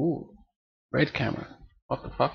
Ooh. Red camera. What the fuck?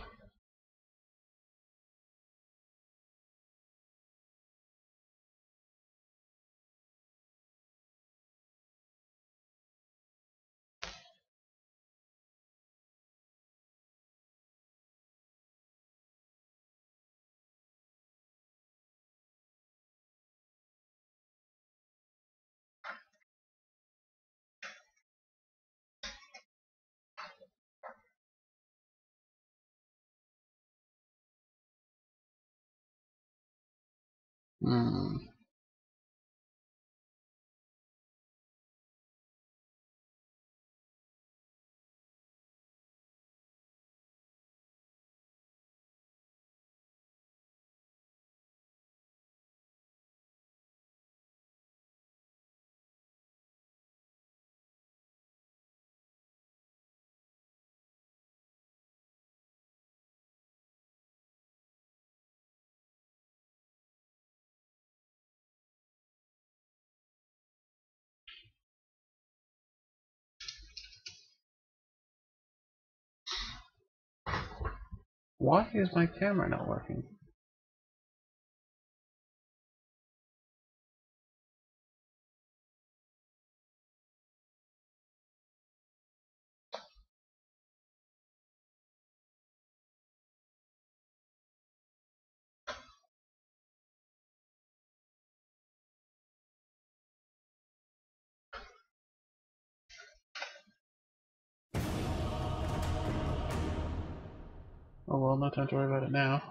Hmm. Why is my camera not working? Oh well, no time to worry about it now.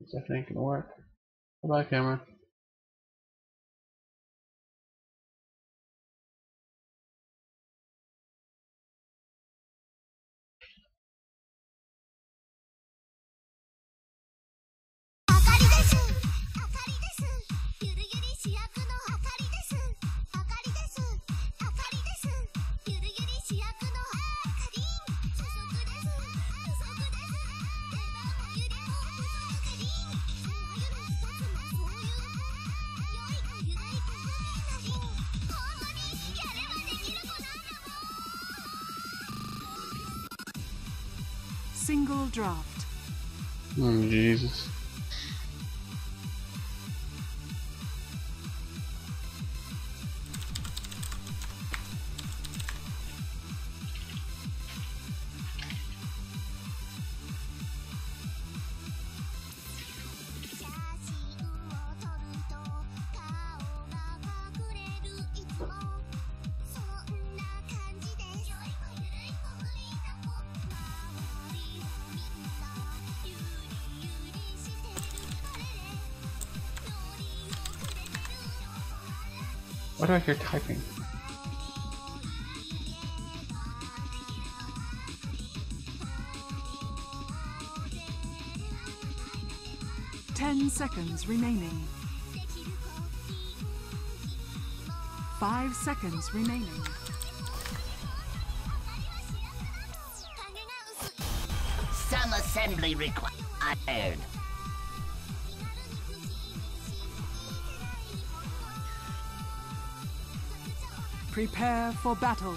It's definitely ain't gonna work. Bye bye, camera. Draft. Oh Jesus. Why do I hear typing? Ten seconds remaining. Five seconds remaining. Some assembly required. Prepare for battle.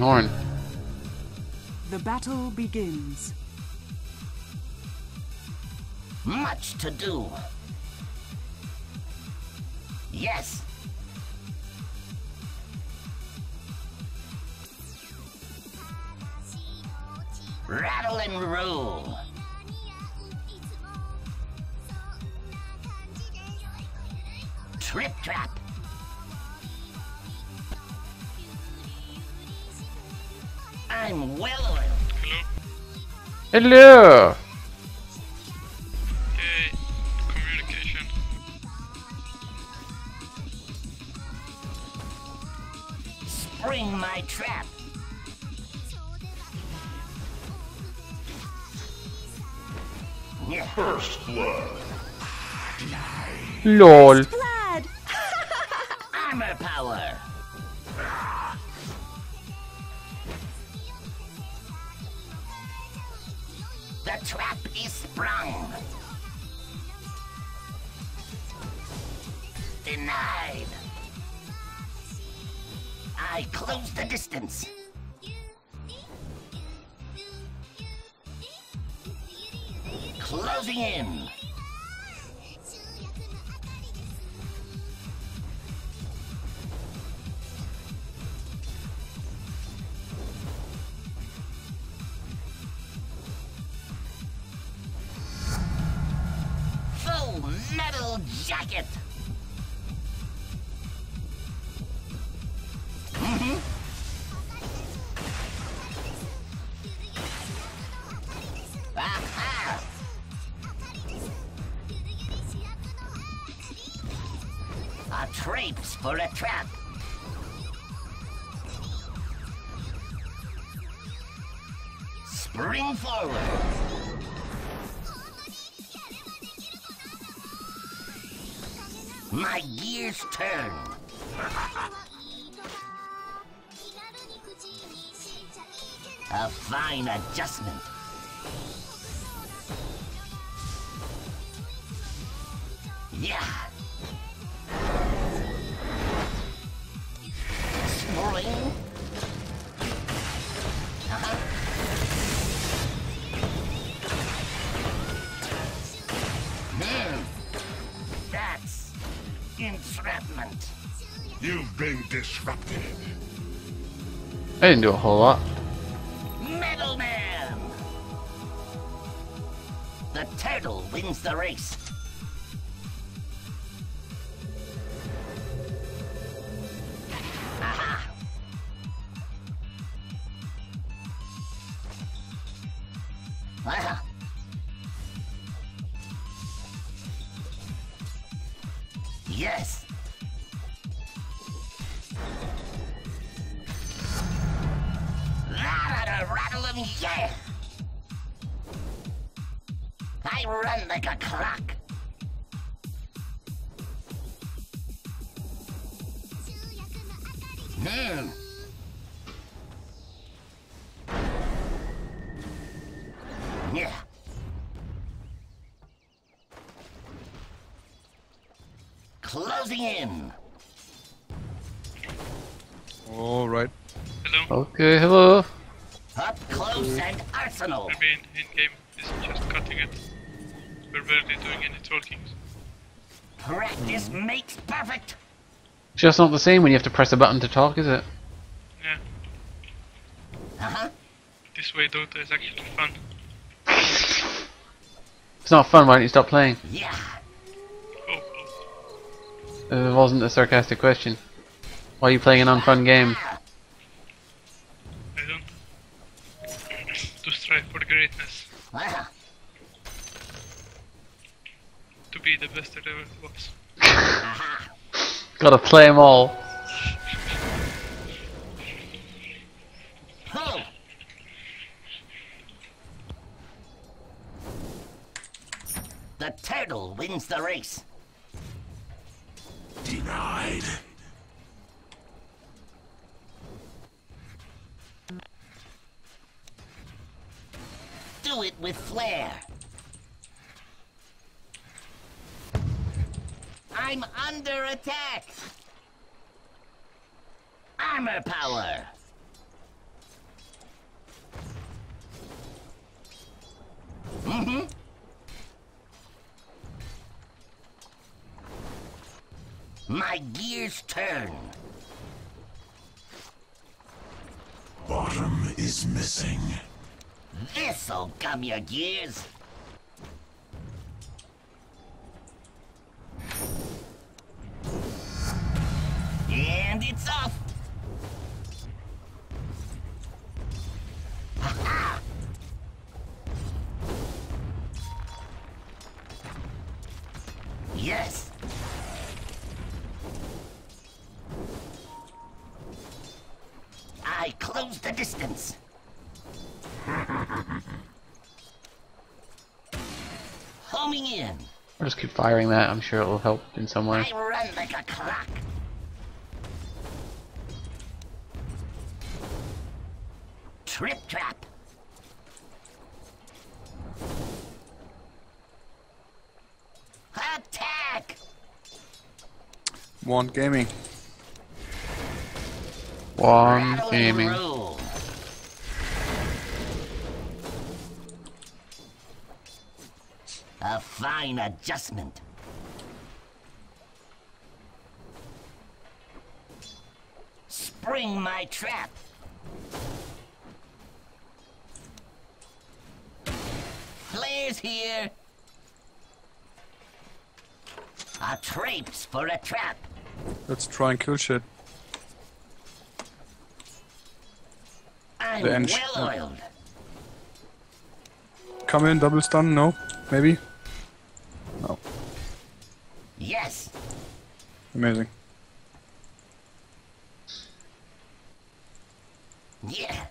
Fuck me, that fucking horn. The battle begins. Much to do. Yes. Rattle and roll. Hello. Hello! Okay. Communication. Spring my trap. Yeah. LOL. Blood! Armor jacket. Gears turn. A fine adjustment. I didn't do a whole lot. Metal Man! The turtle wins the race. It's just not the same when you have to press a button to talk, is it? Yeah. Uh-huh. This way Dota is actually fun. It's not fun, why don't you stop playing? Yeah. Oh, oh. It wasn't a sarcastic question. Why are you playing an unfun game? I don't. to strive for greatness. To be the best that ever was. Gotta play them all. The turtle wins the race. Denied. Do it with flair. I'm under attack! Armor power! Mm-hmm. My gears turn. Bottom is missing. This'll gum your gears. Firing that. I'm sure it will help in some way. I run like a clock. Trip trap. Attack! One gaming. One Rattle and gaming. Fine adjustment. Spring my trap. Flares here. A traps for a trap. Let's try and kill shit. I'm well oiled. Come in, double stun, no? Maybe? No. Yes. Amazing. Yeah.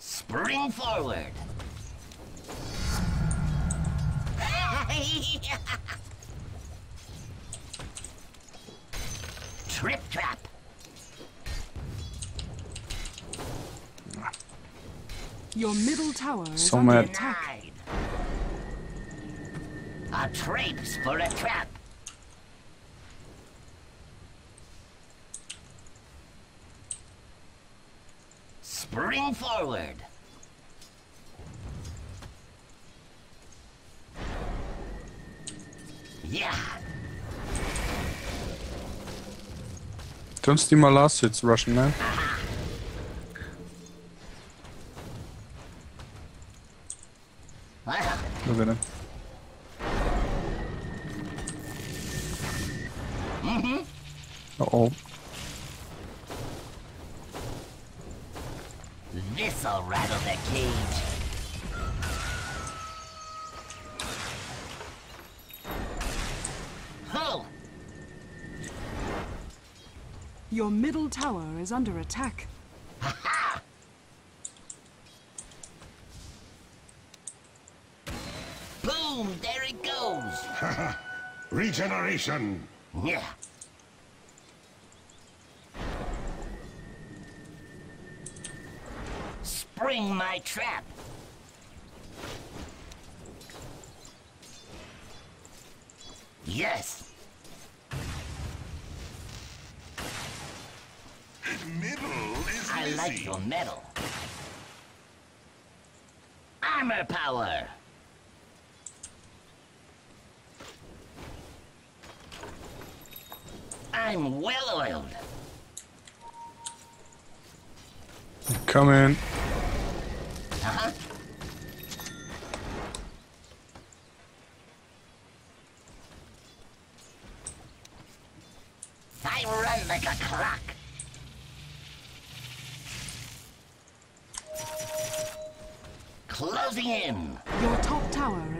Spring forward. Trip trap. Your middle tower is So Don't steal my last hits, Russian man. Middle tower is under attack. Boom! There it goes. Regeneration. Yeah. Spring my trap. Yes. Like your metal. Armor power. I'm well oiled. Come in.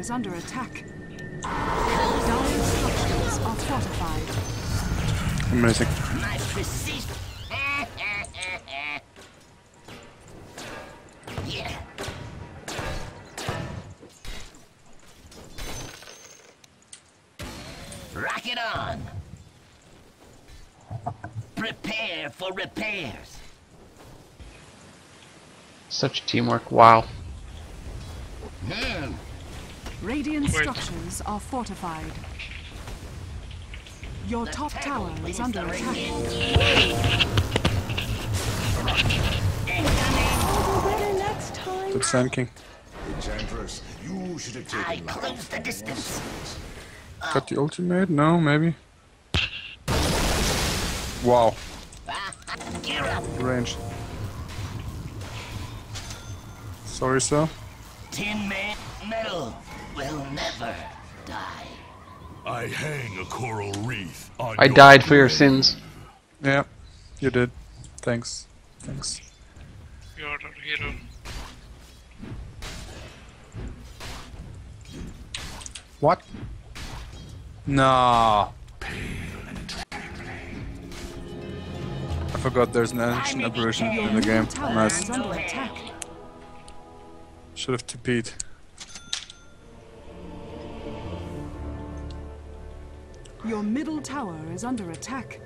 Is under attack. Dire structures are fortified. Amazing. My precision. yeah. Rock it on. Prepare for repairs. Such teamwork. Wow. Hmm. Radiant Wait. Structures are fortified. Your The top tower is under attack. ring. Incoming. Good Sand King. Enchantress. you should have taken I taken close the distance. Got the ultimate? No, maybe. Wow, Gear range. Sorry, sir. Tin Man Metal will never die. I hang a coral wreath on I your died for your sins. Yeah, you did. Thanks. Thanks. You are our hero. What? No. I forgot there's an ancient apparition in the game. Nice. is under attack. Should have TP'd. Your middle tower is under attack.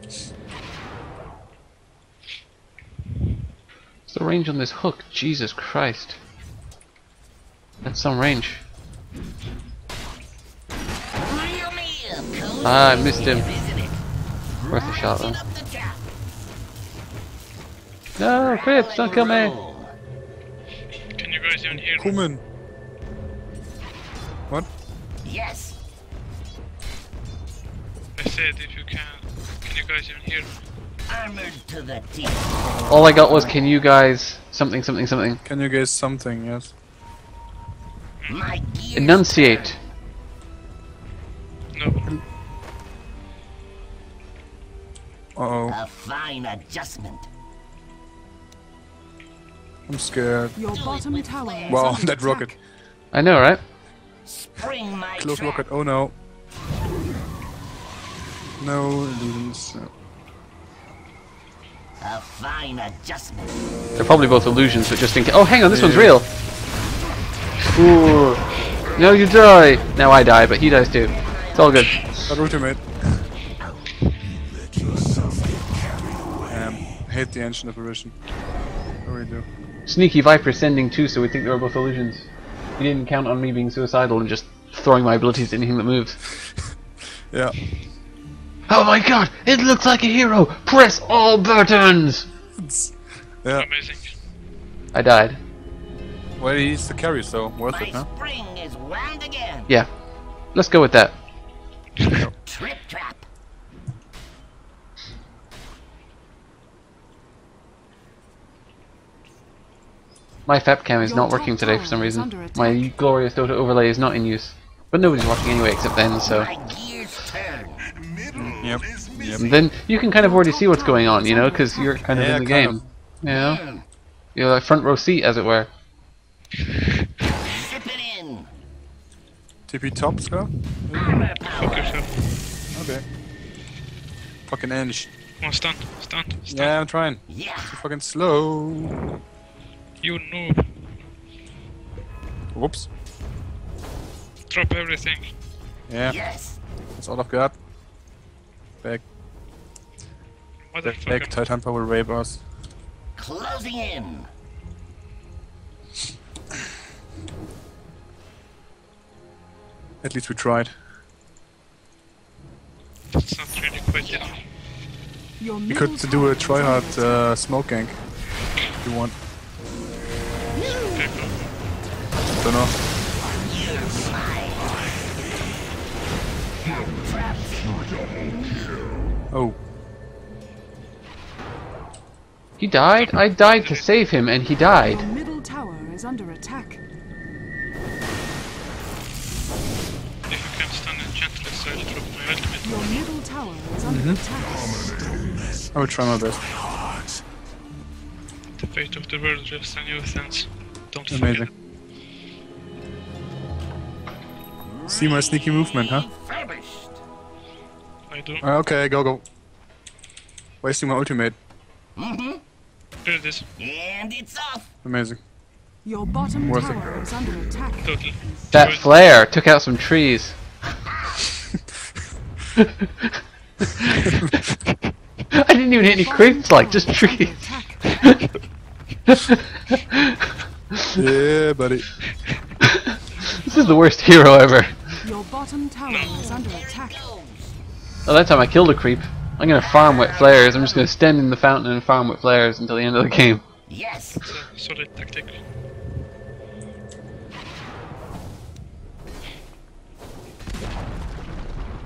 What's the range on this hook? Jesus Christ. That's some range. Reel me in, cool. Ah, I missed him. Isn't? Worth a shot though. Up the trap. No, Crips, don't kill me. Roll. Can you guys even hear me? Kumin! What? Yes. I said if you can. Can you guys even hear me? Armored to the teeth. All I got was, can you guys something, something, something. Can you guys something? Yes. My gears Enunciate. No. Uh oh. A fine adjustment. I'm scared. Your bottom tower is Wow, that attack. rocket. I know, right? Spring my Close trap. rocket. Oh no. No illusions. No. A fine adjustment. They're probably both illusions, but just in case. Oh, hang on, this one's real. Ooh. No, you die. Now I die, but he dies too. It's all good. That ultimate. Um, hate the ancient apparition. I really do. Sneaky Viper sending two, so we think they were both illusions. He didn't count on me being suicidal and just throwing my abilities at anything that moves. Yeah. Oh my god! It looks like a hero! Press all buttons! Yeah. Amazing. I died. Well, he's the carry, so worth My it, huh? spring is wound again. Yeah. Let's go with that. Trip trap. My FAPCam is Your not working today for some reason. My glorious Dota overlay is not in use. But nobody's watching anyway except then, so. Yep. Yep. And then you can kind of already see what's going on, you know, because you're kind of Yeah, in the game. of. You know? You're like front row seat, as it were. Zip it in. TP top, Scott? Fuck yourself. Okay. Fucking inch. Come on, oh, stand, stand, stand. Yeah, I'm trying. Yeah. Fucking slow. You noob. Whoops. Drop everything. Yeah, Yes. that's all I've got. Back, back, back. Motherfucker. Titan Power rape us. Closing in. At least we tried. That's not really quite enough. Your We could tower do a is under tryhard uh, smoke gank. If you want. Okay, go. Don't know. Oh, He died? I died to save him, and he died. Your middle tower is under attack. If you can stand in gentlest, I'll drop my ultimate. Your middle tower is under Mm-hmm. attack. I will try my best. The fate of the world rests on your hands. Don't Amazing. forget. See my sneaky movement, huh? Refurbished. I do. Uh, okay, go go. Wasting my ultimate. Mm-hmm. Here it is. And it's off. Amazing. Your bottom Worth tower is under attack. Totally. That Good. flare took out some trees. I didn't even hit any Bottom creeps, like, just trees. Yeah, buddy. This is the worst hero ever. Your bottom tower is under attack. Well, that time I killed a creep. I'm gonna farm wet flares. I'm just gonna stand in the fountain and farm wet flares until the end of the game. Yes. Solid tactic.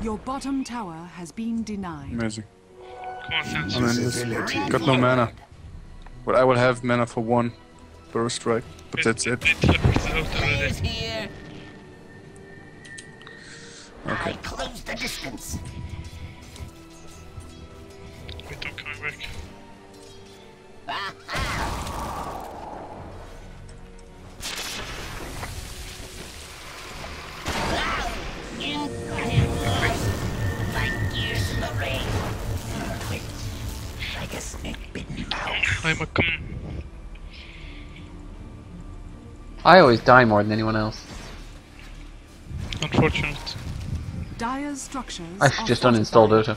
Your bottom tower has been denied. Amazing. Come on, Got no mana. but I will have mana for one burst strike, but that's it. it. Okay. I close the distance. Come. I always die more than anyone else. Unfortunate. Dire's structures I should just uninstall. Dota.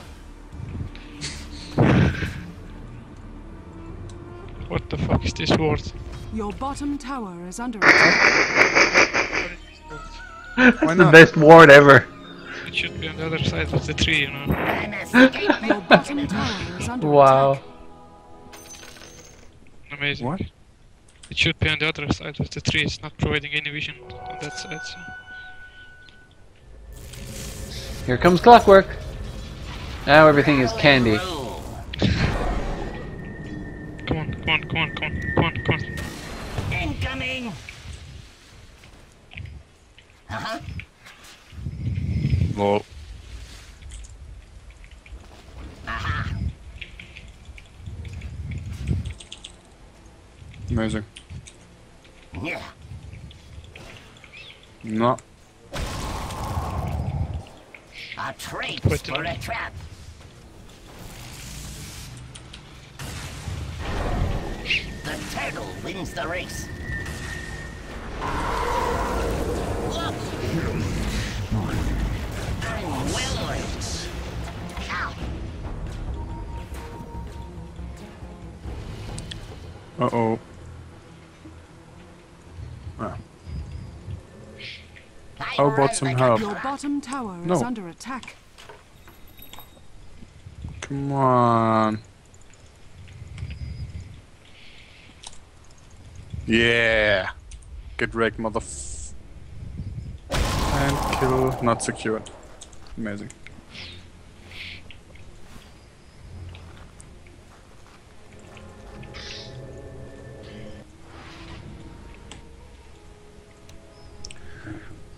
What the fuck is this word? Your bottom tower is under attack. Why That's the not? best ward ever. It should be on the other side of the tree, you know. Your bottom tower is under Wow. attack. Amazing. What? It should be on the other side of the tree. It's not providing any vision on that side. So. Here comes Clockwerk. Now everything is candy. rule. Come on, come on, come on, come on, come on, come on. Incoming. Uh-huh. Lol. Aha. Amazing. Yeah. No. A trait for a trap. Turtle wins the race. Look! I'm well armed. Ow! Uh oh. Ah. How about some help? Your bottom tower is No. under attack. Come on. Yeah. Get wrecked, mother. And kill not secured. Amazing.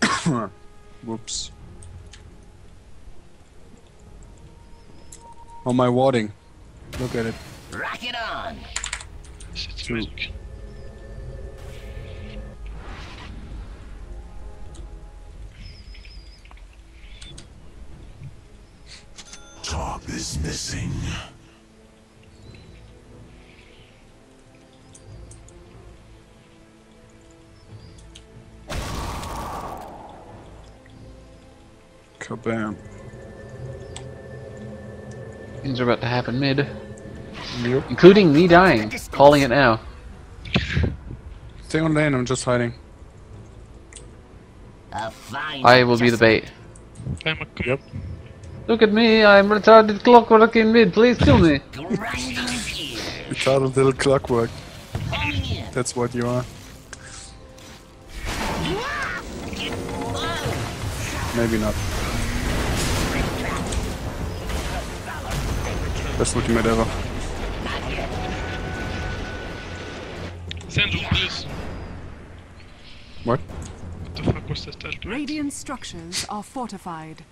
Whoops. On my warding. Look at it. Rock it on. It's Two. is missing. Kabam. Things are about to happen mid. Yep. Including me dying. Calling it now. Stay on lane, I'm just hiding. A fine I will be the bait. I'm a. Yep. Look at me, I'm retarded Clockwerk in mid, please kill me. Grinding gears. Retarded little Clockwerk. That's what you are. Get low. Maybe not. Best ultimate ever. Sandro, please. What? What the fuck was that? Radiant structures are fortified.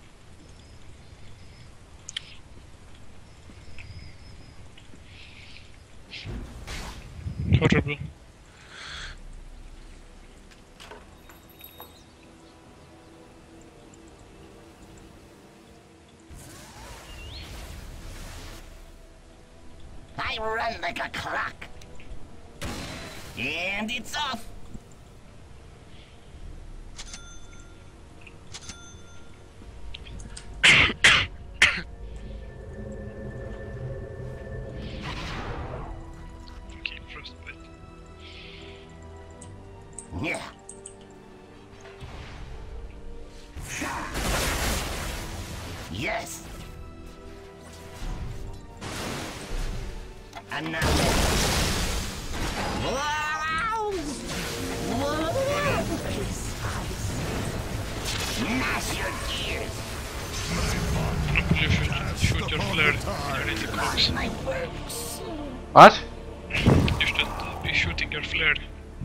Horrible. I run like a clock. And it's off.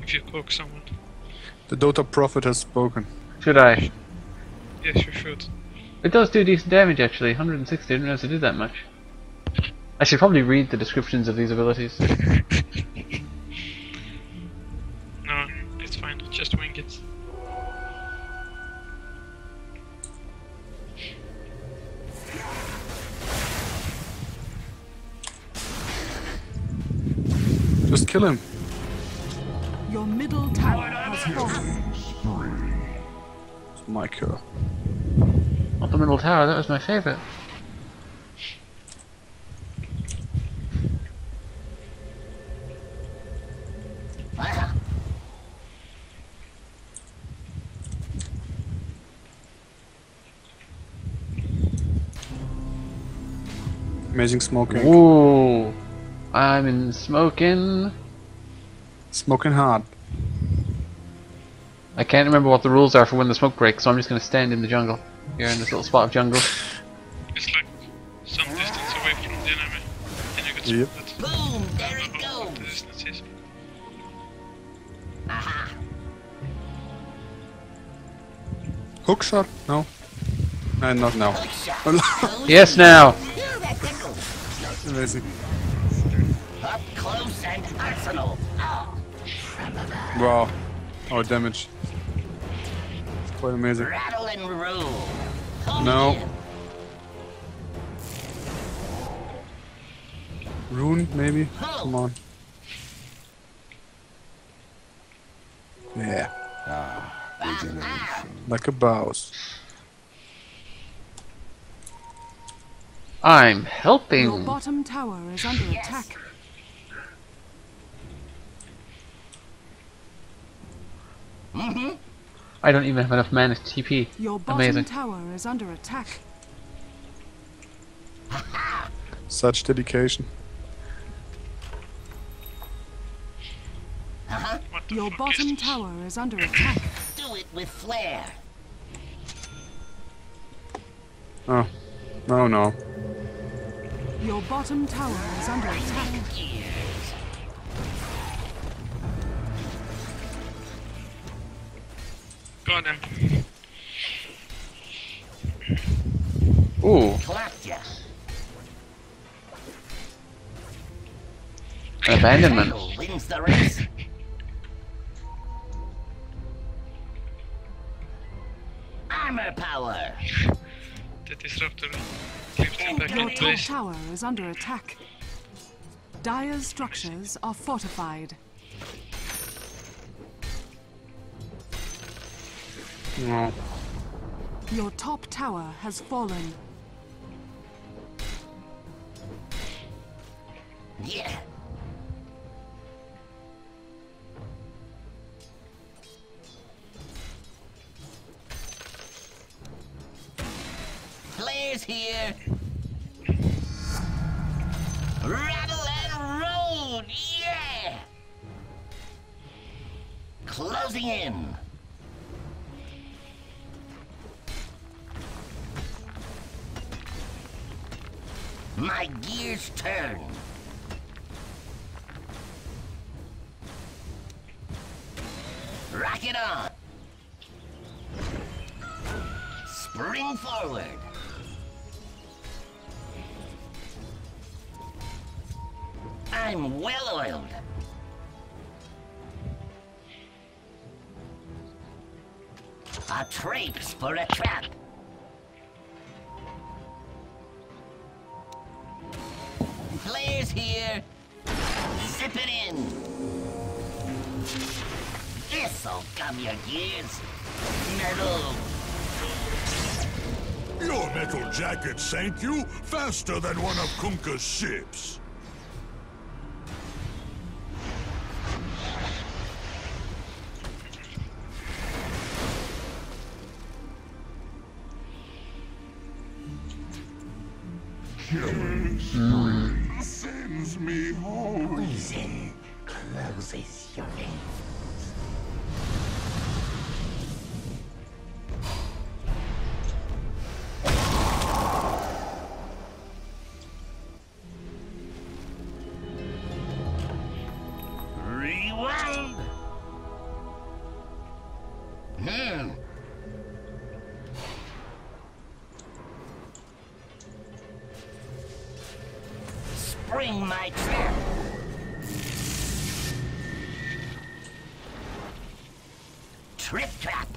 if you cook someone. The Dota Prophet has spoken. Should I? Yes, you should. It does do decent damage actually. 160. I didn't realize it did that much. I should probably read the descriptions of these abilities. No, it's fine. Just wing it. Just kill him. It's my cure. Not the middle tower. That was my favorite. Amazing smoking. Ooh. I'm in smoking. Smoking hard. I can't remember what the rules are for when the smoke breaks, so I'm just going to stand in the jungle. Here in this little spot of jungle. It's like some distance away from the enemy. And you get Yep. spotted. boom, there it don't know what the goes. distance is. Aha. Hook shot? No. No, not now. Yes, now. Phew, that tickled. Amazing. Up close and personal. Ah. Oh, Wow. Our damage. It's quite amazing. rattle and roll. Hold No. in. Rune, maybe? Come on. Yeah. Ah, like a boss. I'm Your helping. bottom tower is under attack. Mm-hmm. I don't even have enough mana to TP. Your bottom Amazing. tower is under attack. Such dedication. What the Your bottom is tower is under attack. Do it with flair. Oh. No, no. Your bottom tower is under attack. Got him. Ooh, Clapped ya. abandonment. The. Armor power. The disruptor gives him Your top tower is under attack. Dire's structures are fortified. Your top tower has fallen. Yeah. Flares here. Rattle and roll. Yeah. Closing in. My gears turn. Rock it on. Spring forward. I'm well oiled. A traipse for a trap. Here. Zip it in. This'll gum your gears. Metal. Your metal jacket sank you faster than one of Kunkka's ships.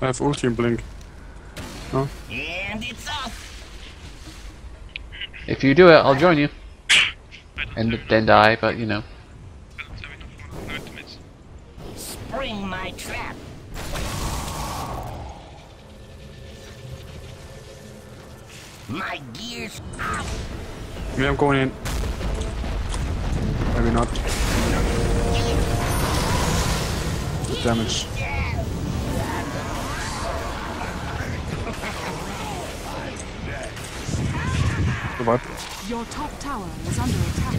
I have ulti and blink. And it's off. If you do it, I'll join you. And then die, but you know. I don't have enough mana. No ultimates. Spring my trap. My gears up. Maybe I'm going in. Maybe not. The damage. Your top tower is under attack.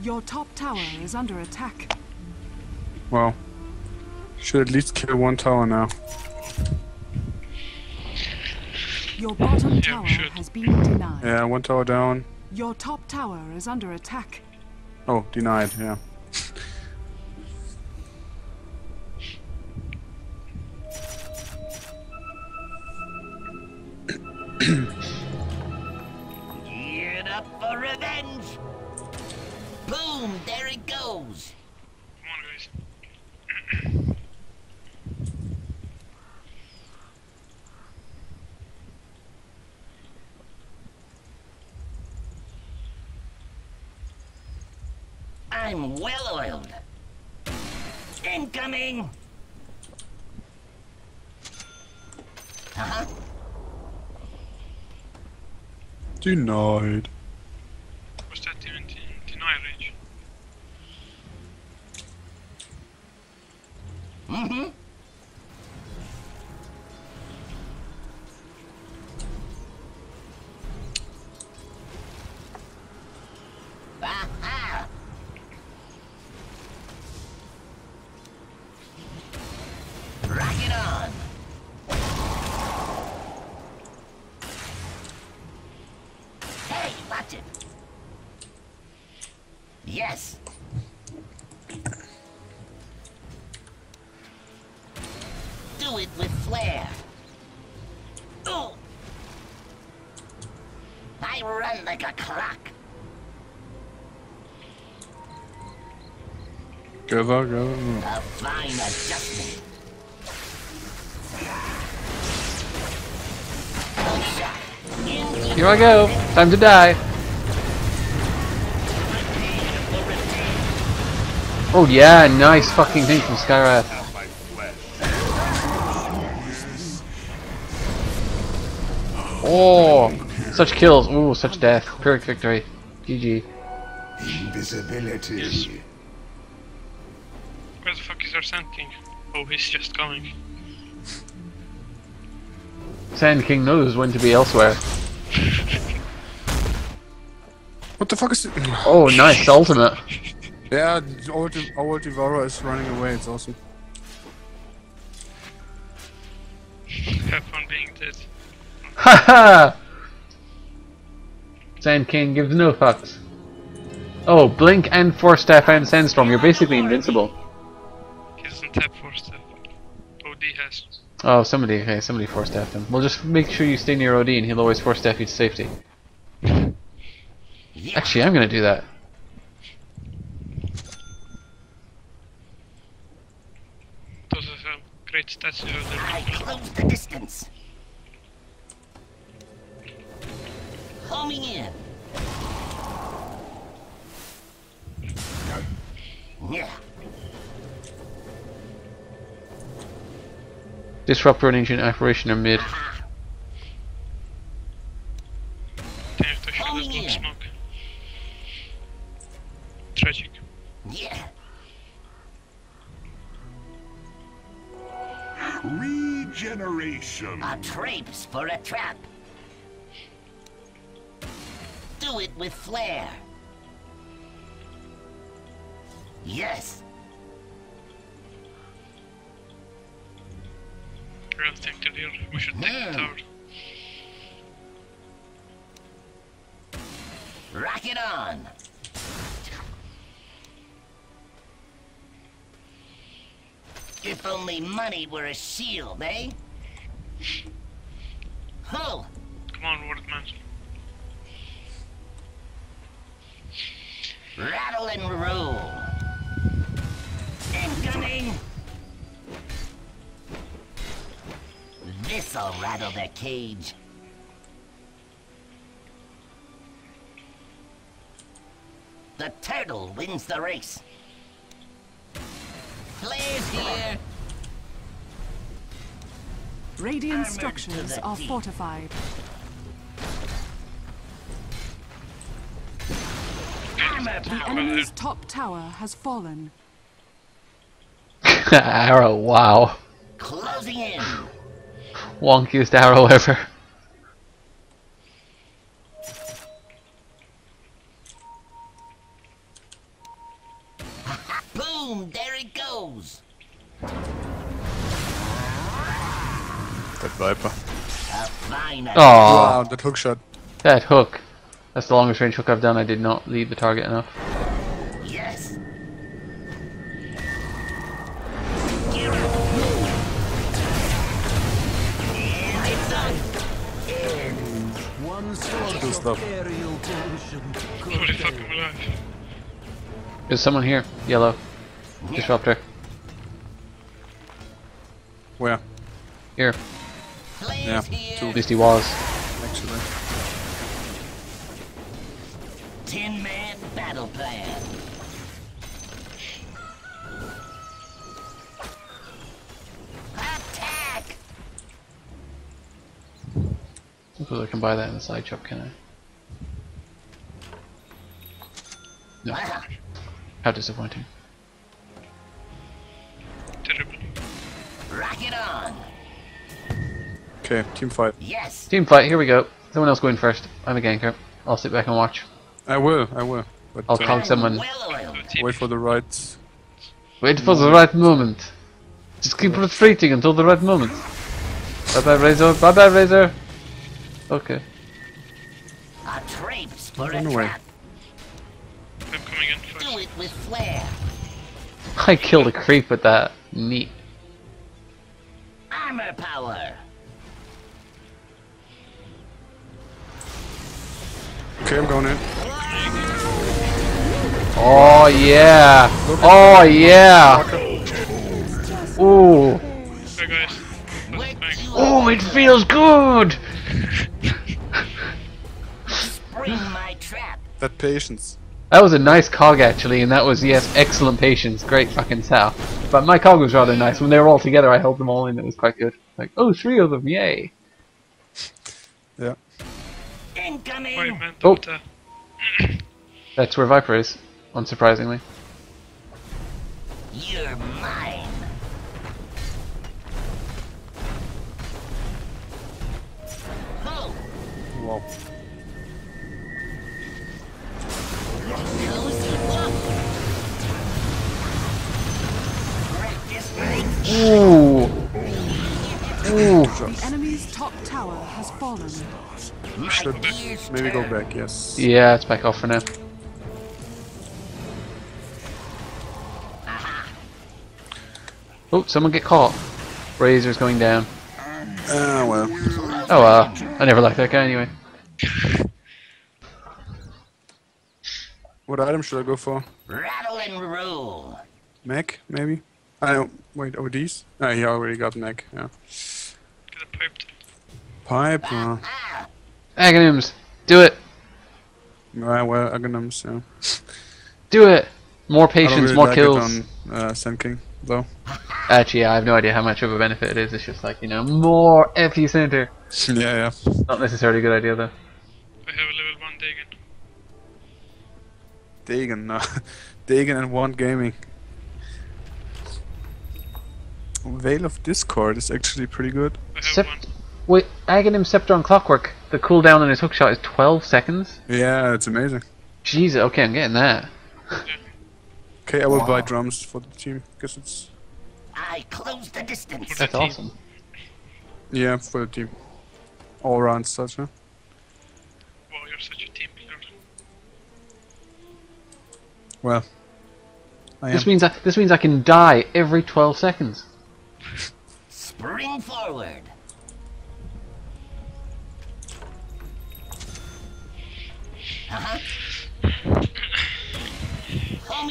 Your top tower is under attack. Well. Should at least kill one tower now. Your bottom Yeah, tower should. has been denied. Yeah, one tower down. Your top tower is under attack. Oh, denied, yeah. Denied. Was that even de- deny range? Mm-hmm. Aha! Rock it on! Hey, watch it! Yes! Do it with flair. Ooh. I run like a clock. Gather, gather. mm. A fine adjustment. Here I go. Time to die. Oh yeah, nice fucking thing from Skywrath. Oh, such kills. Ooh, such death. Pyrrhic victory. GG. Invisibility. Where the fuck is our Sand King? Oh, he's just coming. Sand King knows when to be elsewhere. What the fuck is it? Oh, nice ultimate. Yeah, our, Dev- Devourer is running away, it's awesome. Have fun being dead. Haha! Sand King gives no fucks. Oh, Blink and Force Staff and Sandstorm, you're basically invincible. He doesn't have Force Staff. OD has. Oh, somebody, okay, somebody Force Staff him. Well, just make sure you stay near OD and he'll always Force Staff you to safety. Actually, I'm gonna do that. Those are great stats over I close the distance. Homing in. Yeah. Disruptor and Ancient Apparition are mid. They have to shoot us don't yeah. smoke. Tragic. Yeah. Regeneration. A traps for a trap. Do it with flair. Yes. I don't think they're here. We should take the Hmm. tower. Rock it on. If only money were a shield, eh? Oh, Come on, Wardman. Rattle and roll. Incoming. This'll rattle their cage. The turtle wins the race. Flares here. Radiant Armored structures are teeth. fortified. Armor The power. enemy's top tower has fallen. arrow, wow. Closing in. Wonkiest arrow ever. Boom! There it goes. That Viper. A fine. Oh, Wow, that hook shot. that hook. That's the longest range hook I've done. I did not leave the target enough. Yes. Gear up. It's. Cool stuff. Holy fuck, I'm alive. There's someone here. Yellow. Disruptor. Where? Here. Flares Yeah, Two. At least he was. Actually. Tin man battle plan. Attack! I I can buy that in the side shop, can I? No. Ah, How disappointing. Rock it on. Okay, team fight. Yes. Team fight, here we go. Someone else going first. I'm a ganker. I'll sit back and watch. I will, I will. But I'll uh, conk someone. Well oiled. Good team. wait for the right. Wait for the right moment. Just keep retreating until the right moment. Bye bye Razor. Bye bye Razor. Okay. A traps for a Run away. trap. I'm coming in first. Do it with flair. I killed a creep with that. Neat. Armor power. Okay, I'm going in. Oh yeah. Oh yeah. Ooh. Hey guys. Wake Thanks. you Oh, it feels good. Spring my trap. That patience. That was a nice cog actually, and that was yes, excellent patience, great fucking sow. But my cog was rather nice. When they were all together, I held them all in. It was quite good. Like, oh, three of them, yay! Yeah. Why Incoming. man Oh. That's where Viper is, unsurprisingly. You're mine. Oh, Ooh, ooh. The enemy's top tower has fallen. my Should maybe go back, yes. Yeah, it's back off for now. Oh, someone get caught. Razor's going down. Ah, well. Oh well, I never liked that guy anyway. What item should I go for? Rattle and roll. Mech, maybe? I don't. Wait, oh, these? Ah, he already got mech, yeah. Get a piped. Pipe, uh, Aghanims, do it, ah, well, Aghanims, yeah. do it. More patience, really more like kills. it on uh, Sand King, though. Actually, I have no idea how much of a benefit it is. It's just like you know, more epicenter. yeah, yeah. Not necessarily a good idea though. I have a level 1 Dagon. Dagon, no. Dagon and One Gaming. Veil of Discord is actually pretty good. I have Sept- one. Wait, Aghanim Scepter on Clockwerk. The cooldown on his hookshot is 12 seconds. Yeah, it's amazing. Jesus, okay, I'm getting that. Okay, I will buy drums for the team, because it's... I close the distance. That's team. awesome. Yeah, for the team. All around such, huh? Wow, you're such a team player. Well, I am. This means I, this means I can die every 12 seconds.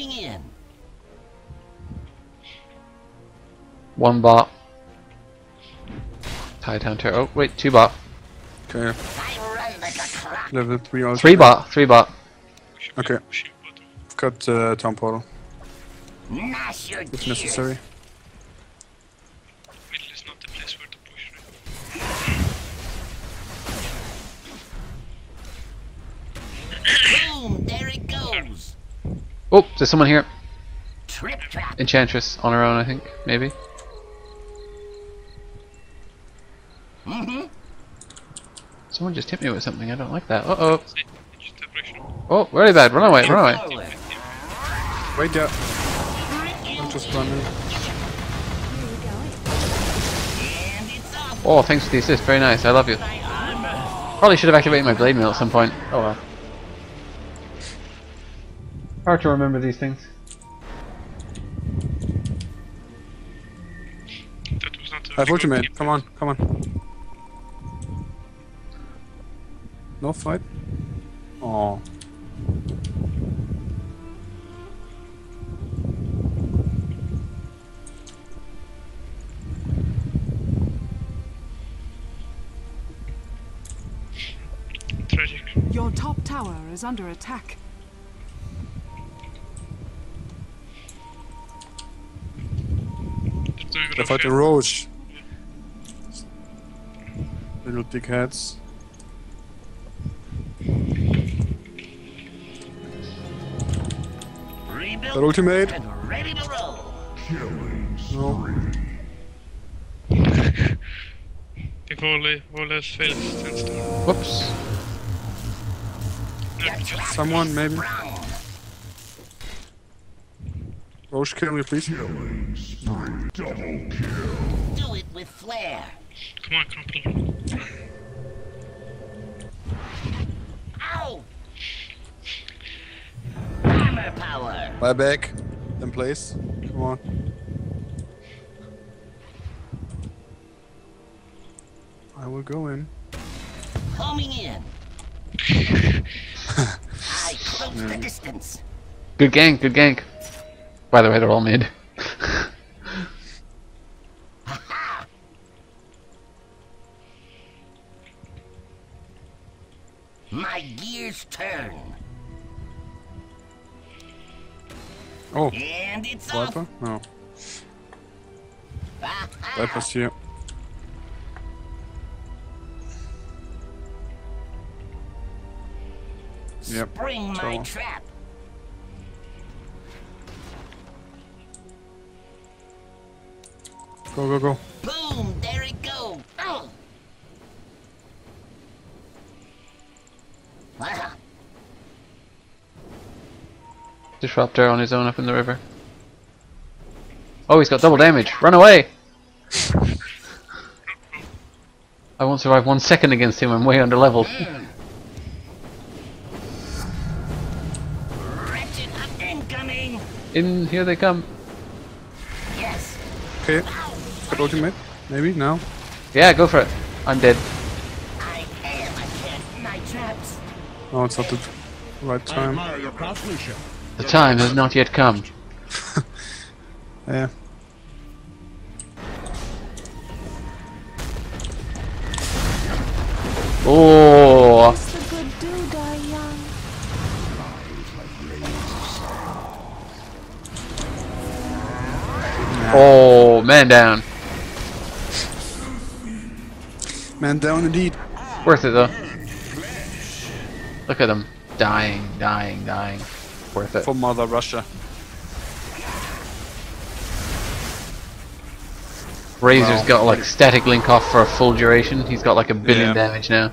Uh-huh. In. One bot. Tie down to oh wait, two bot. Okay, I run like a clock. level 3 also. Three bot, three bot. Okay. bottom, pushing. I've got uh, Town Portal, if tears. necessary. Oh, there's someone here. Trip trap. Enchantress on her own, I think, maybe. Mm-hmm. Someone just hit me with something. I don't like that. Uh oh. See? Just abrasion. Oh, really bad. Run away, run away. Wait, yeah. I'm just running. And it's off. Oh, thanks for the assist. Very nice. I love you. Probably should have activated my blade mail at some point. Oh well. Hard to remember these things. That was not a I have ultimate. Come on, come on. No fight? Oh. Tragic. Your top tower is under attack. Just doing They rough fight the here. Roach. Little dickheads. Rebuilt That ultimate? and ready to roll. No. If all, all else fails, then start. Whoops. Someone, maybe. Sprung. Roach, kill me, please. Do it with flair. come on, crumple. Ow! Armor power. Buy back. Then place. Come on. I will go in. Homing in. I close the distance. Good gank, good gank. By the way, they're all mid. My gears turn. Oh, And it's off. Viper? No. Ah, Viper's here. Yep. Spring my so- trap. Go, go, go. Boom, there it goes. Oh. Ah, Disruptor on his own up in the river. Oh, he's got double damage. Run away! I won't survive one second against him. I'm way under leveled. wretched. In here they come. Yes. Okay. Got ultimate? Maybe? Now? Yeah, go for it. I'm dead. I am a. My traps. No, it's not the right time. The time has not yet come. Yeah. Oh, What's the good do, die young? oh, man down. Man down indeed. Worth it though. Look at them, dying, dying, dying. Worth it. For Mother Russia. Razor's Wow. got like static link off for a full duration. He's got like a billion Yeah. damage now.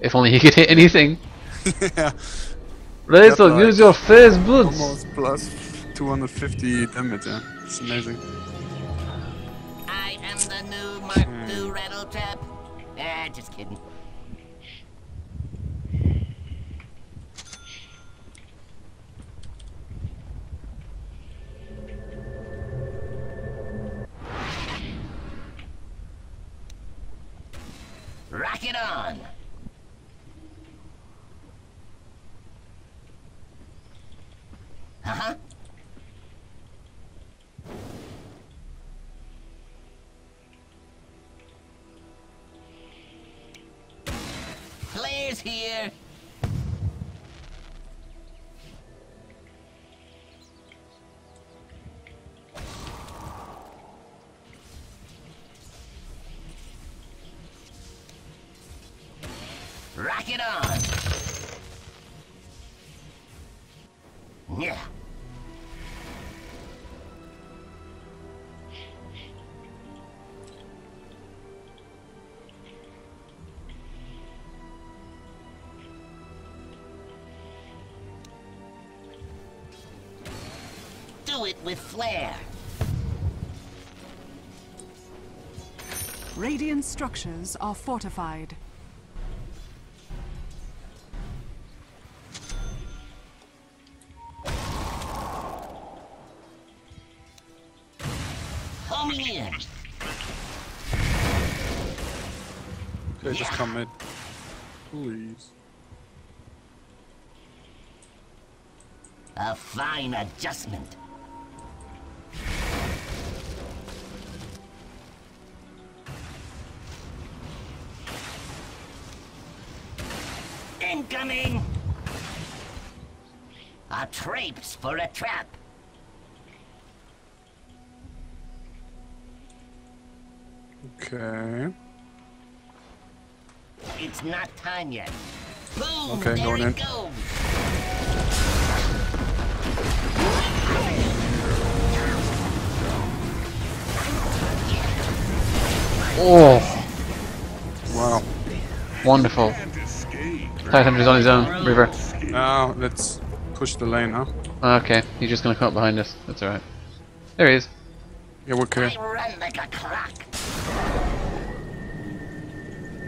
If only he could hit anything. yeah. Razor, like- use your first blood. Almost plus 250 damage, yeah. It's amazing. Just kidding. Rock it on. Uh-huh. Flares here. Rock it on. Yeah. With flair. Radiant structures are fortified. Homing in. Okay, just come in. Please. A fine adjustment. For a trap. Okay. It's not time yet. Boom! Okay, there going it in. goes. Oh, Wow. wonderful. Can't escape. On his own. River. Now let's push the lane, huh? Ah, okay, he's just gonna come up behind us. That's alright. There he is. Yeah, we're run like.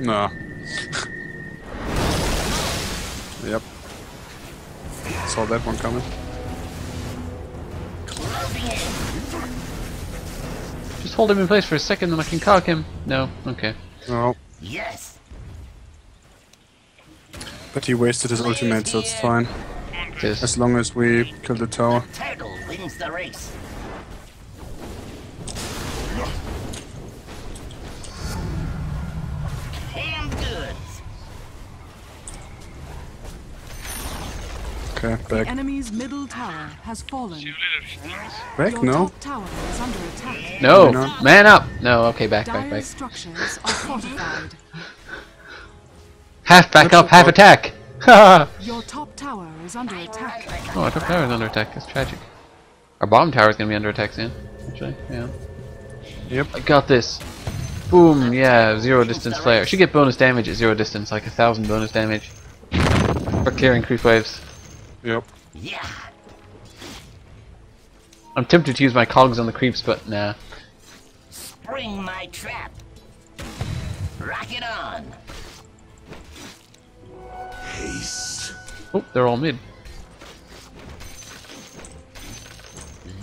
No. yep. Saw that one coming. Just hold him in place for a second then I can cock him. No, okay. No. Yes. But he wasted his ultimate, so it's fine. This. As long as we kill the tower. Turtle wins the race. Canned goods. Okay, The back. enemy's middle tower has fallen. See you later. Back? No? tower is under attack. No! Man up! No, okay, back, back, back. structures are fortified. Half back up, half attack! Ha! Your top tower is under attack. oh, our top tower is under attack. That's tragic. Our bottom tower is gonna be under attack soon. Actually, yeah. Yep. I got this. Boom, yeah, zero distance flare. Should get bonus damage at zero distance, like a thousand bonus damage. For clearing creep waves. Yep. Yeah. I'm tempted to use my cogs on the creeps, but nah. Spring my trap. Rock it on. Haste. Oh, they're all mid.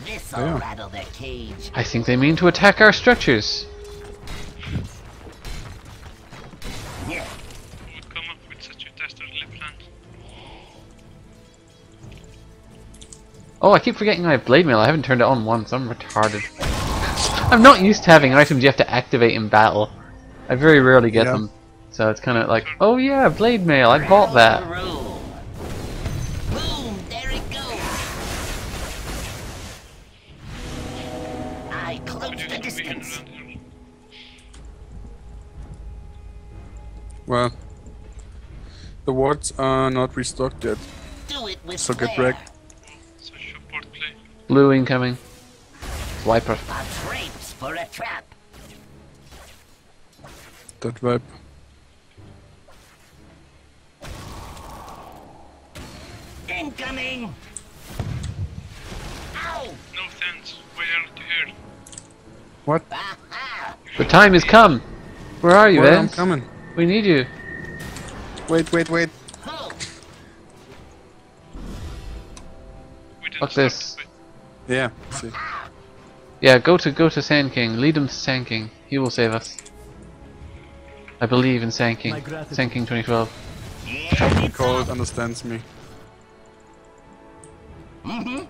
This'll Yeah. rattle their cage. I think they mean to attack our structures. Yeah. Who would come up with such a dastardly plan? Oh, I keep forgetting I have blade mail. I haven't turned it on once. I'm retarded. I'm not used to having items you have to activate in battle. I very rarely get Yeah. them. So it's kind of like, oh yeah, blade mail. I bought that. Boom, there it goes. I close the get a vision distance. Well. The wards are not restocked yet. Do it with So get wrecked. Such support play. Blue incoming. Swiper. A for a trap. That vibe. Incoming. Ow. No thanks. Why aren't here? What? The time has come. Where are you, Well, I'm coming. We need you. Wait, wait, wait. Huh. Fuck this. the. Yeah. See. Yeah, go to go to Sand King. Lead him to Sand King. He will save us. I believe in Sand King. Sand King 2012. Yeah, it's Cold understands me. Mm-hmm.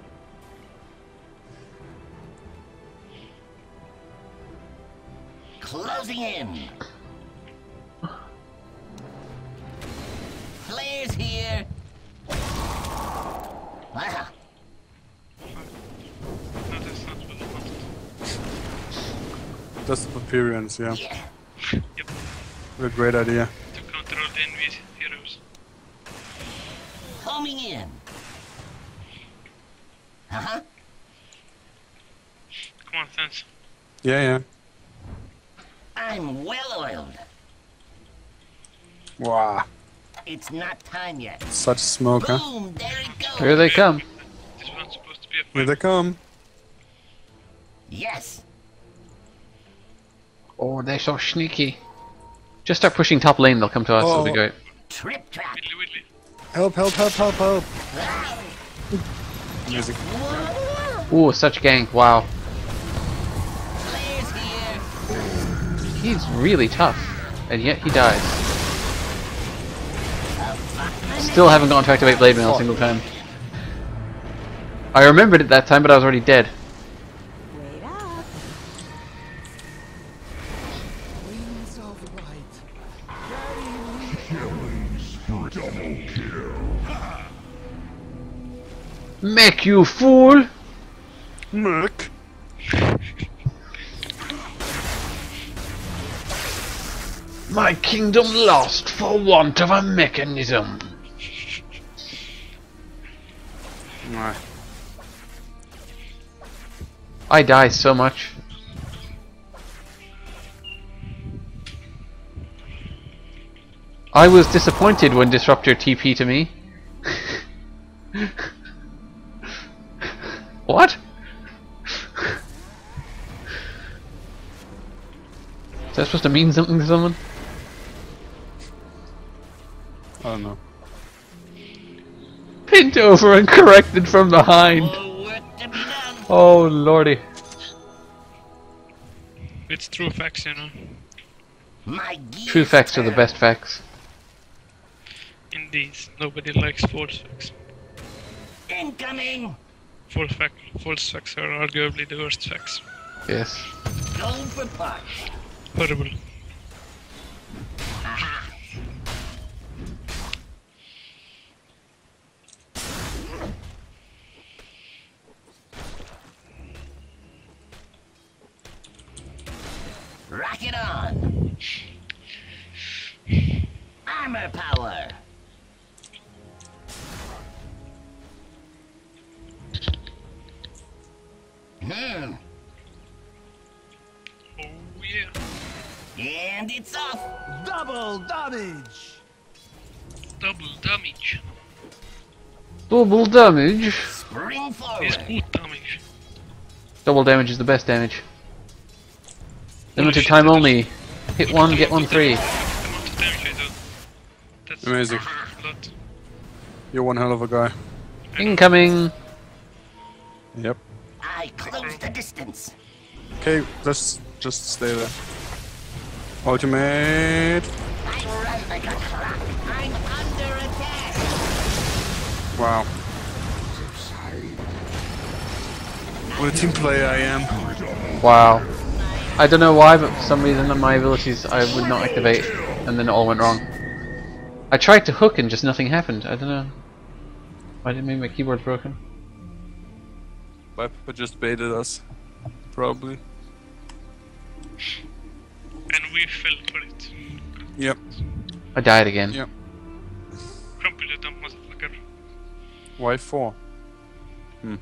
Closing in. Flares here. Ah. That's the Papyrians, yeah. Yep. What a great idea. To control the heroes. Homing in. Uh-huh. Come on, thanks. Yeah, yeah. I'm well oiled. Wow. It's not time yet. Such smoke, huh? Boom, there it goes. Here they come. This one's supposed to be a Here they come. Yes. Oh, they're so sneaky. Just start pushing top lane, they'll come to us, it'll be Oh. great. Trip trap. Widdly widdly. Help, help, help, help, help. Music. Ooh, such gank, wow. He's really tough, and yet he dies. Still haven't gotten to activate Blade Mail a single time. I remembered it that time, but I was already dead. You fool! Merc. My kingdom lost for want of a mechanism. I die so much. I was disappointed when Disruptor TP to me. what? Is that supposed to mean something to someone? I don't know. Pinned over and corrected from behind. More work to be done. Oh lordy. It's true facts, you know. My. True facts are the best facts. Indeed, nobody likes false facts. Incoming. False, fact, false facts are arguably the worst facts. Yes. Go for punch. Horrible. Aha. Rock it on. Armor power. Hmm. Oh yeah. And it's off. Double damage! Double damage. Double damage. Spring Is forward. good damage. Double damage is the best damage. Limited time only. Hit one, get one free. The amount of damage I do. That's Amazing. You're one hell of a guy. Incoming. Yep. I close the distance. Okay, let's just stay there. Ultimate. I run like a clock. I'm under attack. Wow. What a team player I am. Wow. I don't know why, but for some reason my abilities I would not activate, and then it all went wrong. I tried to hook and just nothing happened. I don't know. Why did maybe my keyboard's broken? Viper just baited us. Probably. And we fell for it. Yep. I died again. Yep. Crumple the dumb motherfucker. Why four? Hmm.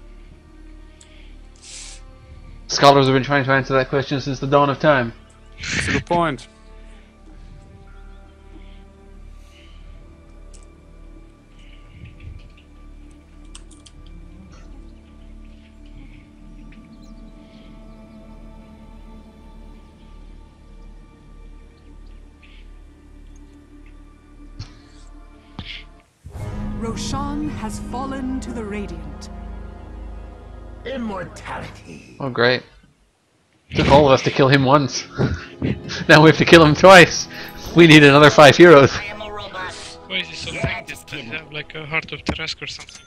Scholars have been trying to answer that question since the dawn of time. That's a good point. Roshan has fallen to the Radiant. Immortality. Oh great. Took all of us to kill him once. now we have to kill him twice. We need another five heroes. I am a robot. Why is he so Yeah, Does he have like a heart of Tarrasque or something?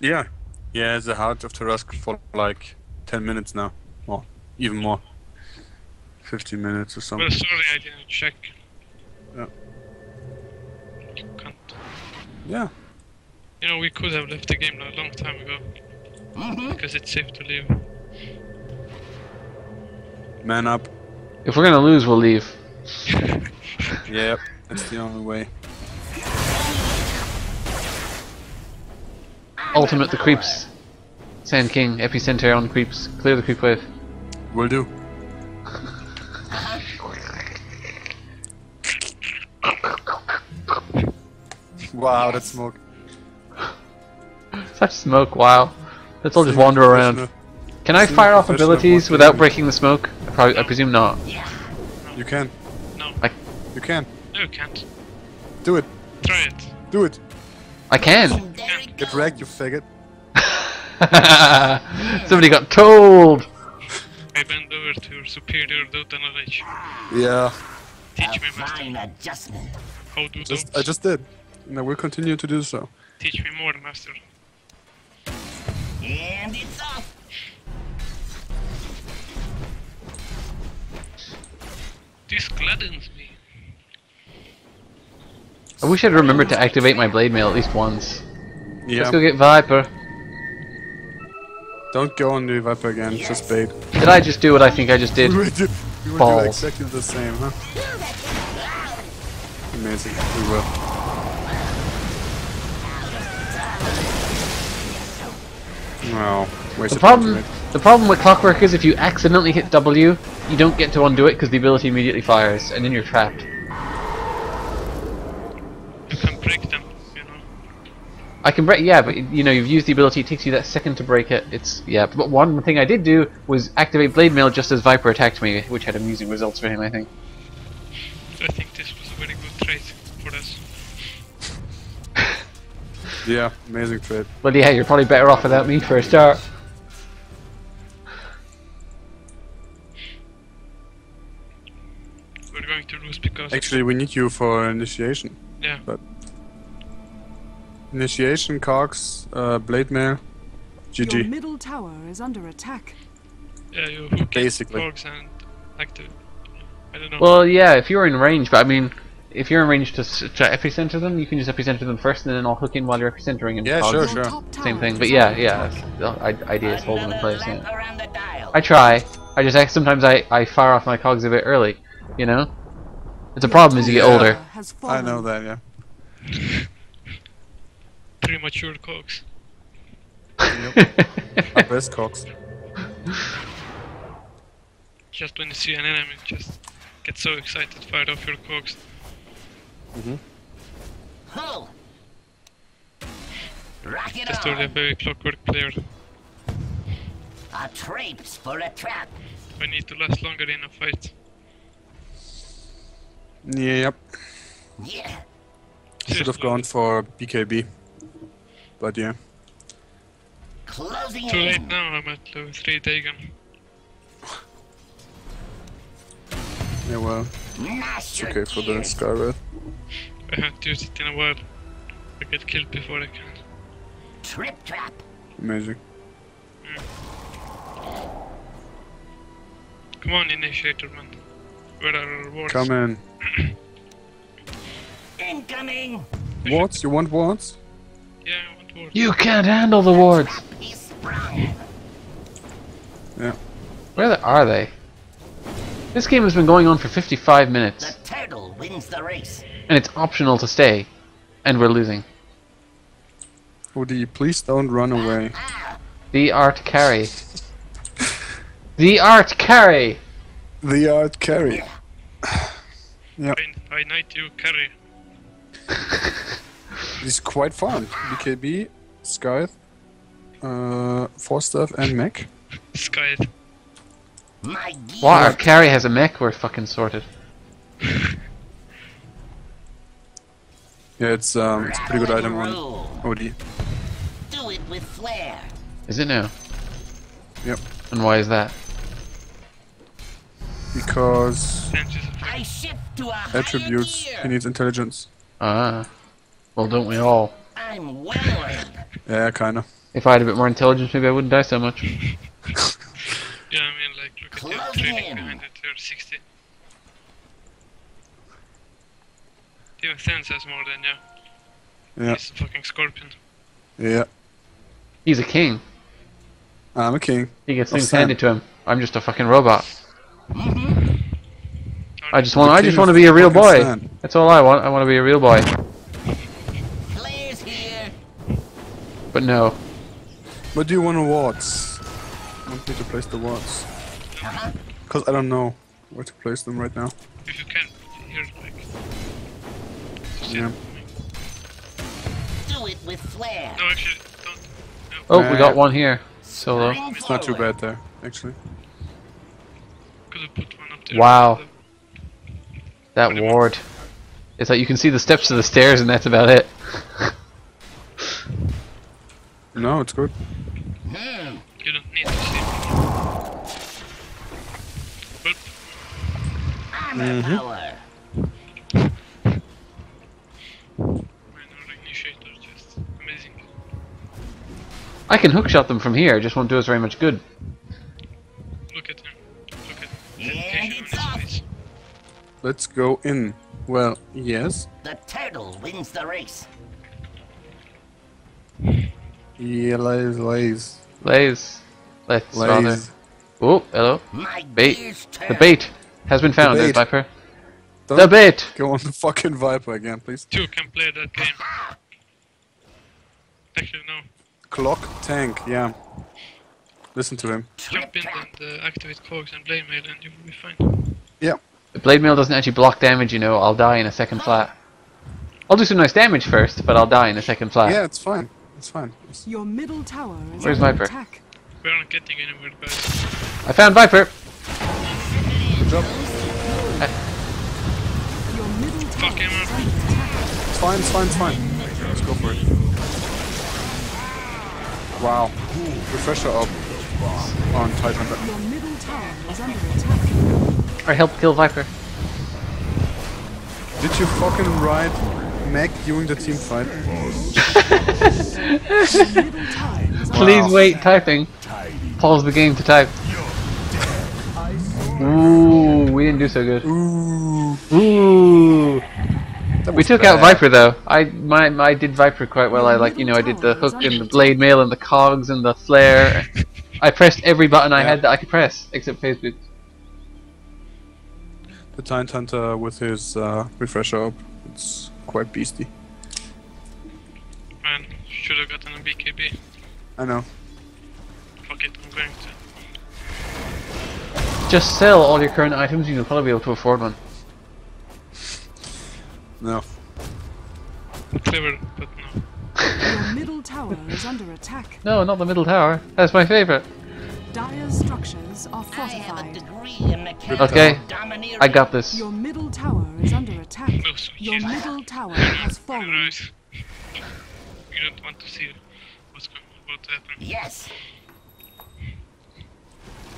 Yeah. Yeah, it's the heart of Tarrasque for like 10 minutes now. Or even more. 15 minutes or something. Well, sorry, I didn't check. Yeah. You can't. Yeah. You know, we could have left the game a long time ago. Mm-hmm. Because it's safe to leave. Man up. If we're gonna lose, we'll leave. Yep. That's the only way. Ultimate the creeps. Sand King, epicenter on creeps. Clear the creep wave. Will do. Wow, that smoke. Such smoke, wow. Let's all just wander around. Can I fire off abilities without breaking the smoke? I, probably, I presume not. You can. No. I- You can. No, you can't. Do it. Try it. Do it. I can! There Get goes. wrecked, you faggot. Somebody got told! I bend over to your superior Dota knowledge. Yeah. Teach me, A master. adjustment. How do Just? I just did. And I will continue to do so. Teach me more, master. And it's off. This gladdens me. I wish I'd remembered to activate my blade mail at least once. Yeah. Let's go get Viper. Don't go on the Viper again, it's just bait. Did I just do what I think I just did? We would do, we would do Balls. exactly the same, huh? Amazing. We will. Wow. The problem, the problem with Clockwerk is if you accidentally hit W, you don't get to undo it because the ability immediately fires, and then you're trapped. You can break them, you know. I can break, yeah, but you know you've used the ability. It takes you that second to break it. It's yeah. But one thing I did do was activate Blade Mail just as Viper attacked me, which had amusing results for him. I think. I think Yeah, amazing trade. But yeah, you're probably better off without me for a start. We're going to lose because Actually, we need you for initiation. yeah. But initiation, Cox, uh, Blade Mail, Your GG. middle tower is under attack. Yeah, you hook Basically. Cogs and active. I don't know. Well, yeah, if you're in range, but I mean, if you're in range to, s- to epicenter them, you can just epicenter them first, and then I'll hook in while you're epicentering. And Yeah, sure, sure. Same thing, but yeah, yeah. i- idea is hold them in place. Yeah. around the dial. I try. I just act- sometimes I I fire off my cogs a bit early. You know, it's a problem as you get older. I know that, yeah. Premature Cogs. Our best Cox. Just when you see an enemy, just get so excited, fire off your Cogs. Pull. Rock it Just only a very clockwork player. A traps for a trap. I need to last longer in a fight. Yep. Yeah. Should have gone for BKB. But yeah. Closing Too late in. now, I'm at level 3 Dagon. Yeah, well, Mash it's okay for the gears. Skywrath. I have to used it in a while. I get killed before I can. Trip trap. Amazing. Mm. Come on, Initiator man. Where are our rewards? Come in. Incoming. Wards? You want wards? Yeah, I want wards. You can't handle the wards. Yeah. Where the, are they? This game has been going on for 55 minutes, The turtle wins the race. and it's optional to stay, and we're losing. Woody, please don't run away. Ah, The art carry. the art carry. The art carry. I, I knight you, carry. it's quite fun. BKB, Scythe, uh, Force Staff, and Mech. Sky. My gear. Wow, our carry has a mech. We're fucking sorted. Yeah, it's um, it's a pretty good item on Roll. OD. Do it with flair. Is it now? Yep. And why is that? Because I shift to a attributes, gear. he needs intelligence. Ah. Well, don't we all? I'm well. Yeah, kinda. If I had a bit more intelligence, maybe I wouldn't die so much. but you're Closing trailing in. behind it, you're 60. Even Thens has more than you. Yeah. He's a fucking scorpion. Yeah. He's a king. I'm a king. He gets things handed to him. I'm just a fucking robot. Mm-hmm. I just want. I just want to be a real boy. sand. That's all I want. I want to be a real boy. Players here. But no. What do you want awards? I want me to place the wards. Because I don't know where to place them right now. If you can, here, like. Yeah. yeah. Do it with flair. No, actually, don't. Oh, we got one here. Solo. It's not too bad there, actually. Could have put one up there. Wow. That ward. It's like you can see the steps to the stairs, and that's about it. No, it's good. Hmm. You don't need to see. Armor mhm. power. minor initiator, just amazing. I can hookshot them from here. It just won't do us very much good. Look at him. Look at the Yeah, it's off. Let's go in. Well, yes. The turtle wins the race. Yeah, lays, lays, Lays. Let's rather. lays. Oh, hello. My Bait. The bait has been found. There's bait. Viper. Don't The bait. go on the fucking Viper again, please. Two can play that game. Actually, no. Clock tank, yeah. Listen to him. Jump in and uh, activate cogs and blade mail and you will be fine. Yeah. The blade mail doesn't actually block damage. You know, I'll die in a second flat. I'll do some nice damage first, but I'll die in a second flat. Yeah, it's fine. It's fine. It's- Your middle tower is Where's Viper? attack. We aren't getting anywhere, guys. I found Viper. Your Fuck him is up. under attack. It's fine, it's fine, it's fine. Let's go for it. Wow. Refresher up on Titan. Your middle tower is under attack. I helped kill Viper. Did you fucking ride Meg during the team fight? Middle tower Please wait typing. Pause the game to type. Ooh, we didn't do so good. Ooh. Ooh. We was took out. Viper though. I my I did Viper quite well. I like you know I did the hook and the blade mail and the cogs and the flare. I pressed every button I Yeah. had that I could press except Facebook. The Titan Hunter with his uh, refresher up. It's quite beasty. Man, should have gotten a BKB. I know. Just sell all your current items. You'll probably be able to afford one. No. Clever, but no. Your middle tower is under attack. No, not the middle tower. That's my favorite. Dire structures are I have a fortified. degree in Okay, domineering. I got this. Your middle tower is under attack. No, so Your yes. middle tower has fallen. eyes. You don't want to see what's going about to happen. Yes,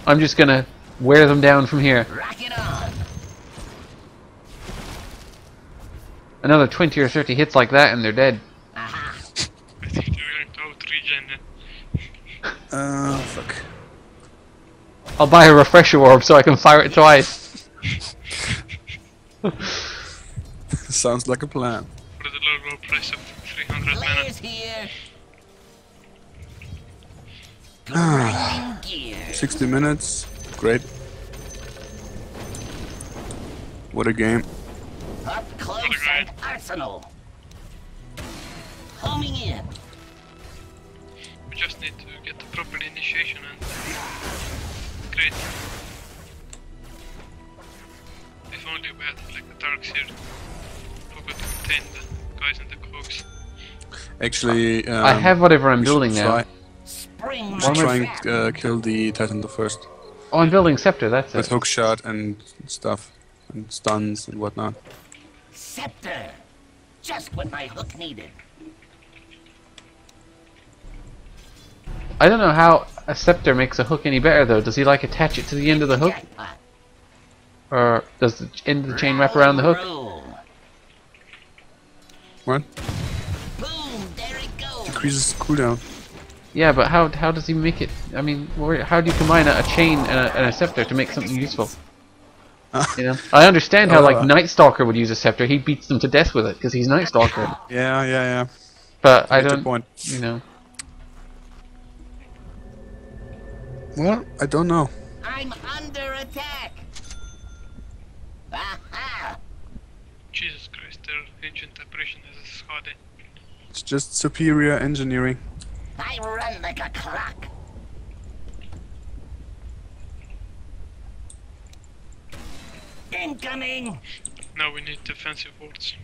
I'm just gonna wear them down from here. rock it on. Another 20 or 30 hits like that and they're dead. Aha. I think they're going to out regen. uh, Uh, fuck. I'll buy a refresher orb so I can fire it twice. Sounds like a plan. For the low, low price of 300 mana. Players here. 60 minutes. Great. What a game. Up close and arsenal. Homing in. We just need to get the proper initiation and great. If only we had like the darks here who could contain the guys in the cogs. Actually, um, I have whatever I'm building now. try, Spring we should try and uh, kill the Titan the first. Oh, I'm building Scepter, that's With it. hook shot and stuff. And stuns and whatnot. Scepter. Just what my hook needed. I don't know how a Scepter makes a hook any better though. Does he like attach it to the end of the hook? Jackpot. Or does the end of the chain wrap around the hook? Roll. What? Boom, there it goes. Decreases cooldown. Yeah, but how how does he make it? I mean, where, how do you combine a, a chain and a, and a scepter to make something useful? you know, I understand how like Uh. Night Stalker would use a scepter. He beats them to death with it because he's Night Stalker. Yeah, yeah, yeah. But I Get the don't, point. you know. Well, I don't know. I'm under attack. Aha! Jesus Christ, their ancient apparition is a. It's just superior engineering. I run like a clock. Incoming! Now we need defensive wards.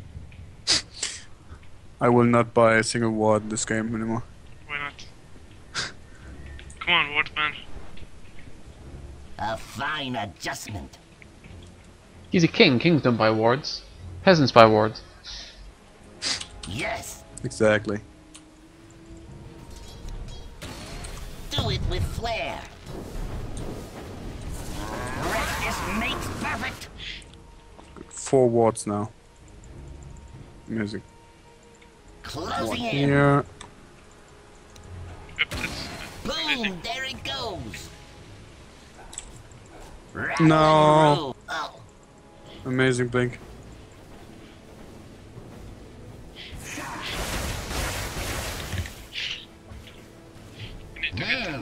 I will not buy a single ward in this game anymore. Why not? Come on, wardman. A fine adjustment. He's a king. Kings don't buy wards. Peasants buy wards. Yes, Exactly. With flair. Practice makes perfect. Four wards now. Music. Closing in. Here. Boom! There it goes. No. Rattle and roll. Oh, Amazing blink.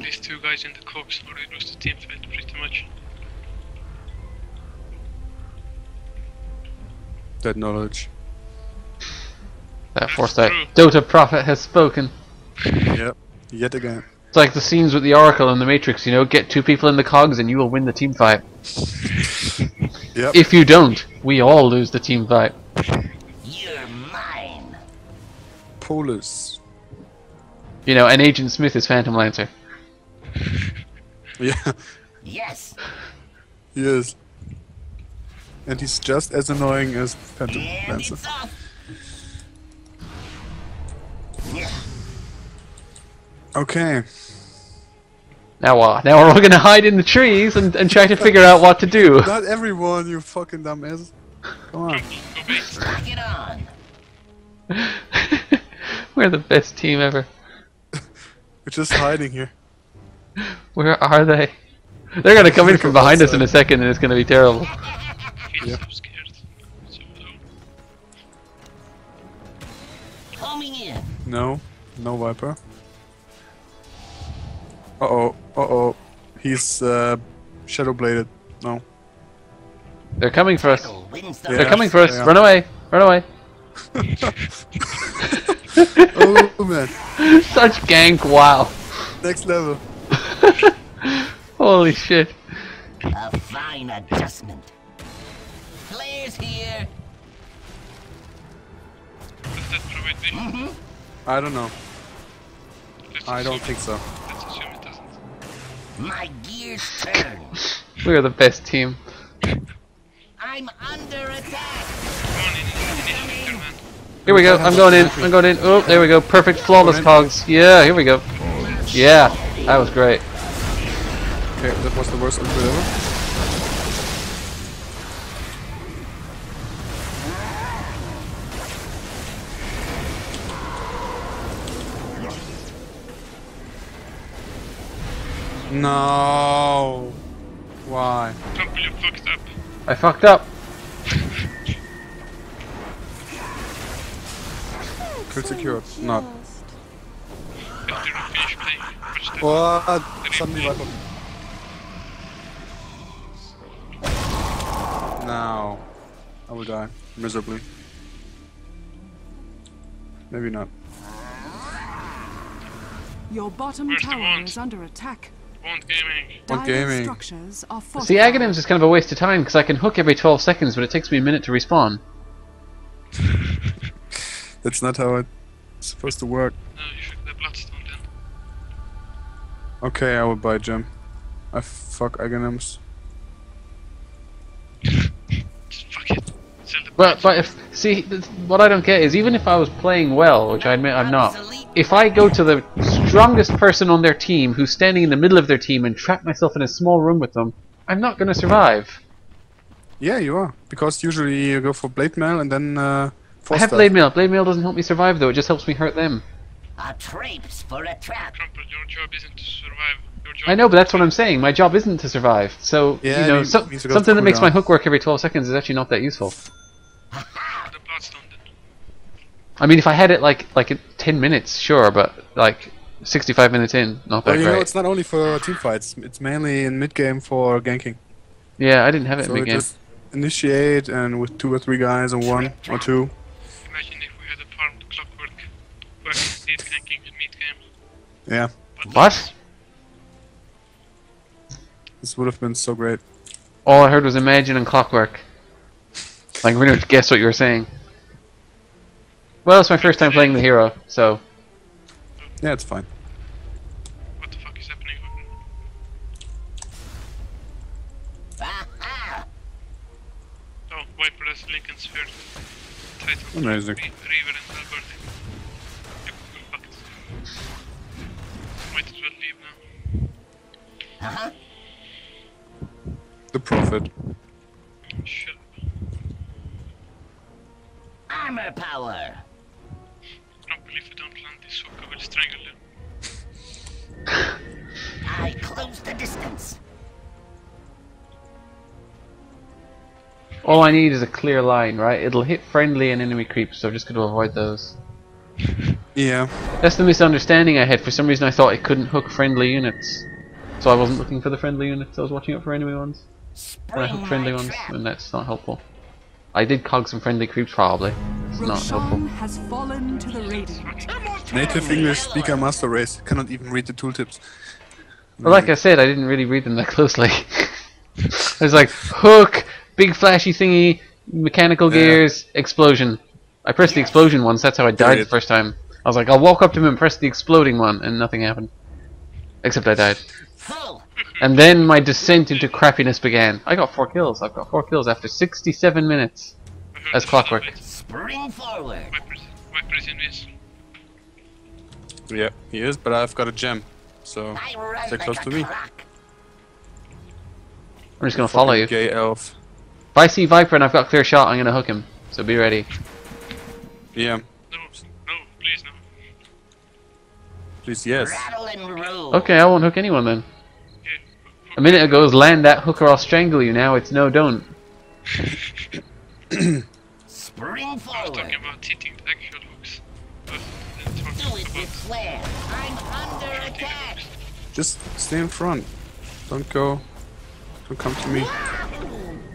Need to get at least two guys in the cogs or we lose the team fight pretty much. That knowledge. That foresight. true. Dota prophet has spoken. Yep. Yet again. It's like the scenes with the Oracle in the Matrix. You know, get two people in the cogs and you will win the team fight. Yep. If you don't, we all lose the team fight. you're mine. Polus. You know, and Agent Smith is Phantom Lancer. Yeah. Yes, He is. And he's just as annoying as Phantom and Lancer. it's off. Yeah, Okay. Now what? Now we're all gonna hide in the trees and, and try to figure out what to do. Not everyone, you fucking dumbass. Come on. Go it on. we're the best team ever. We're just hiding here. Where are they? They're gonna come in from behind us in a second and it's gonna be terrible. Feel Yeah. so scared. So low. Homing in. No. No Viper. Uh oh. Uh oh. He's uh, shadow bladed. No. They're coming for us. Battle wins the Yeah. They're coming for us. Yeah. Run away. Run away. oh man. Such gank. Wow. Next level. Holy shit. A fine adjustment. Players here. Does that provide vision? Mm-hmm. I don't know. Let's I don't think so. Let's assume it doesn't. My gears turn. We are the best team. I'm under attack. Come on, in, initiator, man. Here we go. I'm going in. I'm going in. Oh, there we go. Perfect, flawless cogs. Yeah, here we go. Yeah, that was great. Okay, that was the worst input ever. No. Why? Trumpel, you fucked up. I fucked up. Kill secured. Not. Better not finish playing. Watch that. What? Suddenly Viper. Now. I will die. Miserably. Maybe not. Your bottom Where's tower wand? is under attack. Wand gaming. One Dire gaming. structures are See, fortified. Aghanim's is kind of a waste of time because I can hook every 12 seconds, but it takes me a minute to respawn. That's not how it's supposed to work. No, Okay, I will buy gem. I fuck Aghanim's. Just fuck it. Sell But but if see what I don't get is even if I was playing well, which I admit I'm not, if I go to the strongest person on their team who's standing in the middle of their team and trap myself in a small room with them, I'm not going to survive. Yeah, you are. Because usually you go for blade mail and then uh, I have blade mail. Blade mail doesn't help me survive though; it just helps me hurt them. A traps for a trap. Crumple, your job isn't to survive. I know, but that's what I'm saying. My job isn't to survive. So Yeah, you know, so, means to go something that makes my hook work every 12 seconds is actually not that useful. The. I mean, if I had it like like 10 minutes, sure, but like 65 minutes in, not that Well, you great. know, it's not only for team fights. It's mainly in mid game for ganking. Yeah, I didn't have it So in we big game. just initiate and with two or three guys and one or two. Imagine if we had a farmed Clockwerk who actually did ganking in mid game. Yeah, What? this would have been so great. All I heard was Imagine and Clockwerk. Like, I'm gonna guess what you were saying. Well, it's my first time playing the hero, so Yeah, it's fine. What the fuck is happening? Oh, Viper has Lincoln's third title. Amazing. Re- now. Uh-huh. The prophet. Shut. Armor power. I don't believe I don't land this hook, I will strangle them. I close the distance. all I need is a clear line, right? It'll hit friendly and enemy creeps, so I'm just gonna avoid those. Yeah. That's the misunderstanding I had. For some reason, I thought it couldn't hook friendly units, so I wasn't looking for the friendly units. I was watching out for enemy ones. And I Spring hooked friendly my ones, and that's not helpful. I did cog some friendly creeps, probably. It's not helpful. Has fallen to the Radiant. Native English speaker master race cannot even read the tooltips. Well, like I said, I didn't really read them that closely. I was like, hook, big flashy thingy, mechanical Yeah. gears, explosion. I pressed the explosion once, that's how I died the first time. I was like, I'll walk up to him and press the exploding one, and nothing happened. Except I died. Full. And then my descent into crappiness began. I got four kills. I've got four kills after 67 minutes. Mhm. As Clockwerk. sound of it. Spring forward. Viper's, Viper's in this. Yeah, he is, but I've got a gem. So, I run stay close to me. I'm just gonna follow you. If Gay elf. I see Viper and I've got clear shot, I'm gonna hook him. So be ready. Yeah. No, no, please no. Please, yes. Rattle and roll. Okay, I won't hook anyone then. Yeah, A minute ago it was land that hook or I'll strangle you. Now it's no, don't. Spring I was forward. talking about hitting the actual hooks. Do it about with flair. I'm under attack. Just stay in front. Don't go. Don't come to me.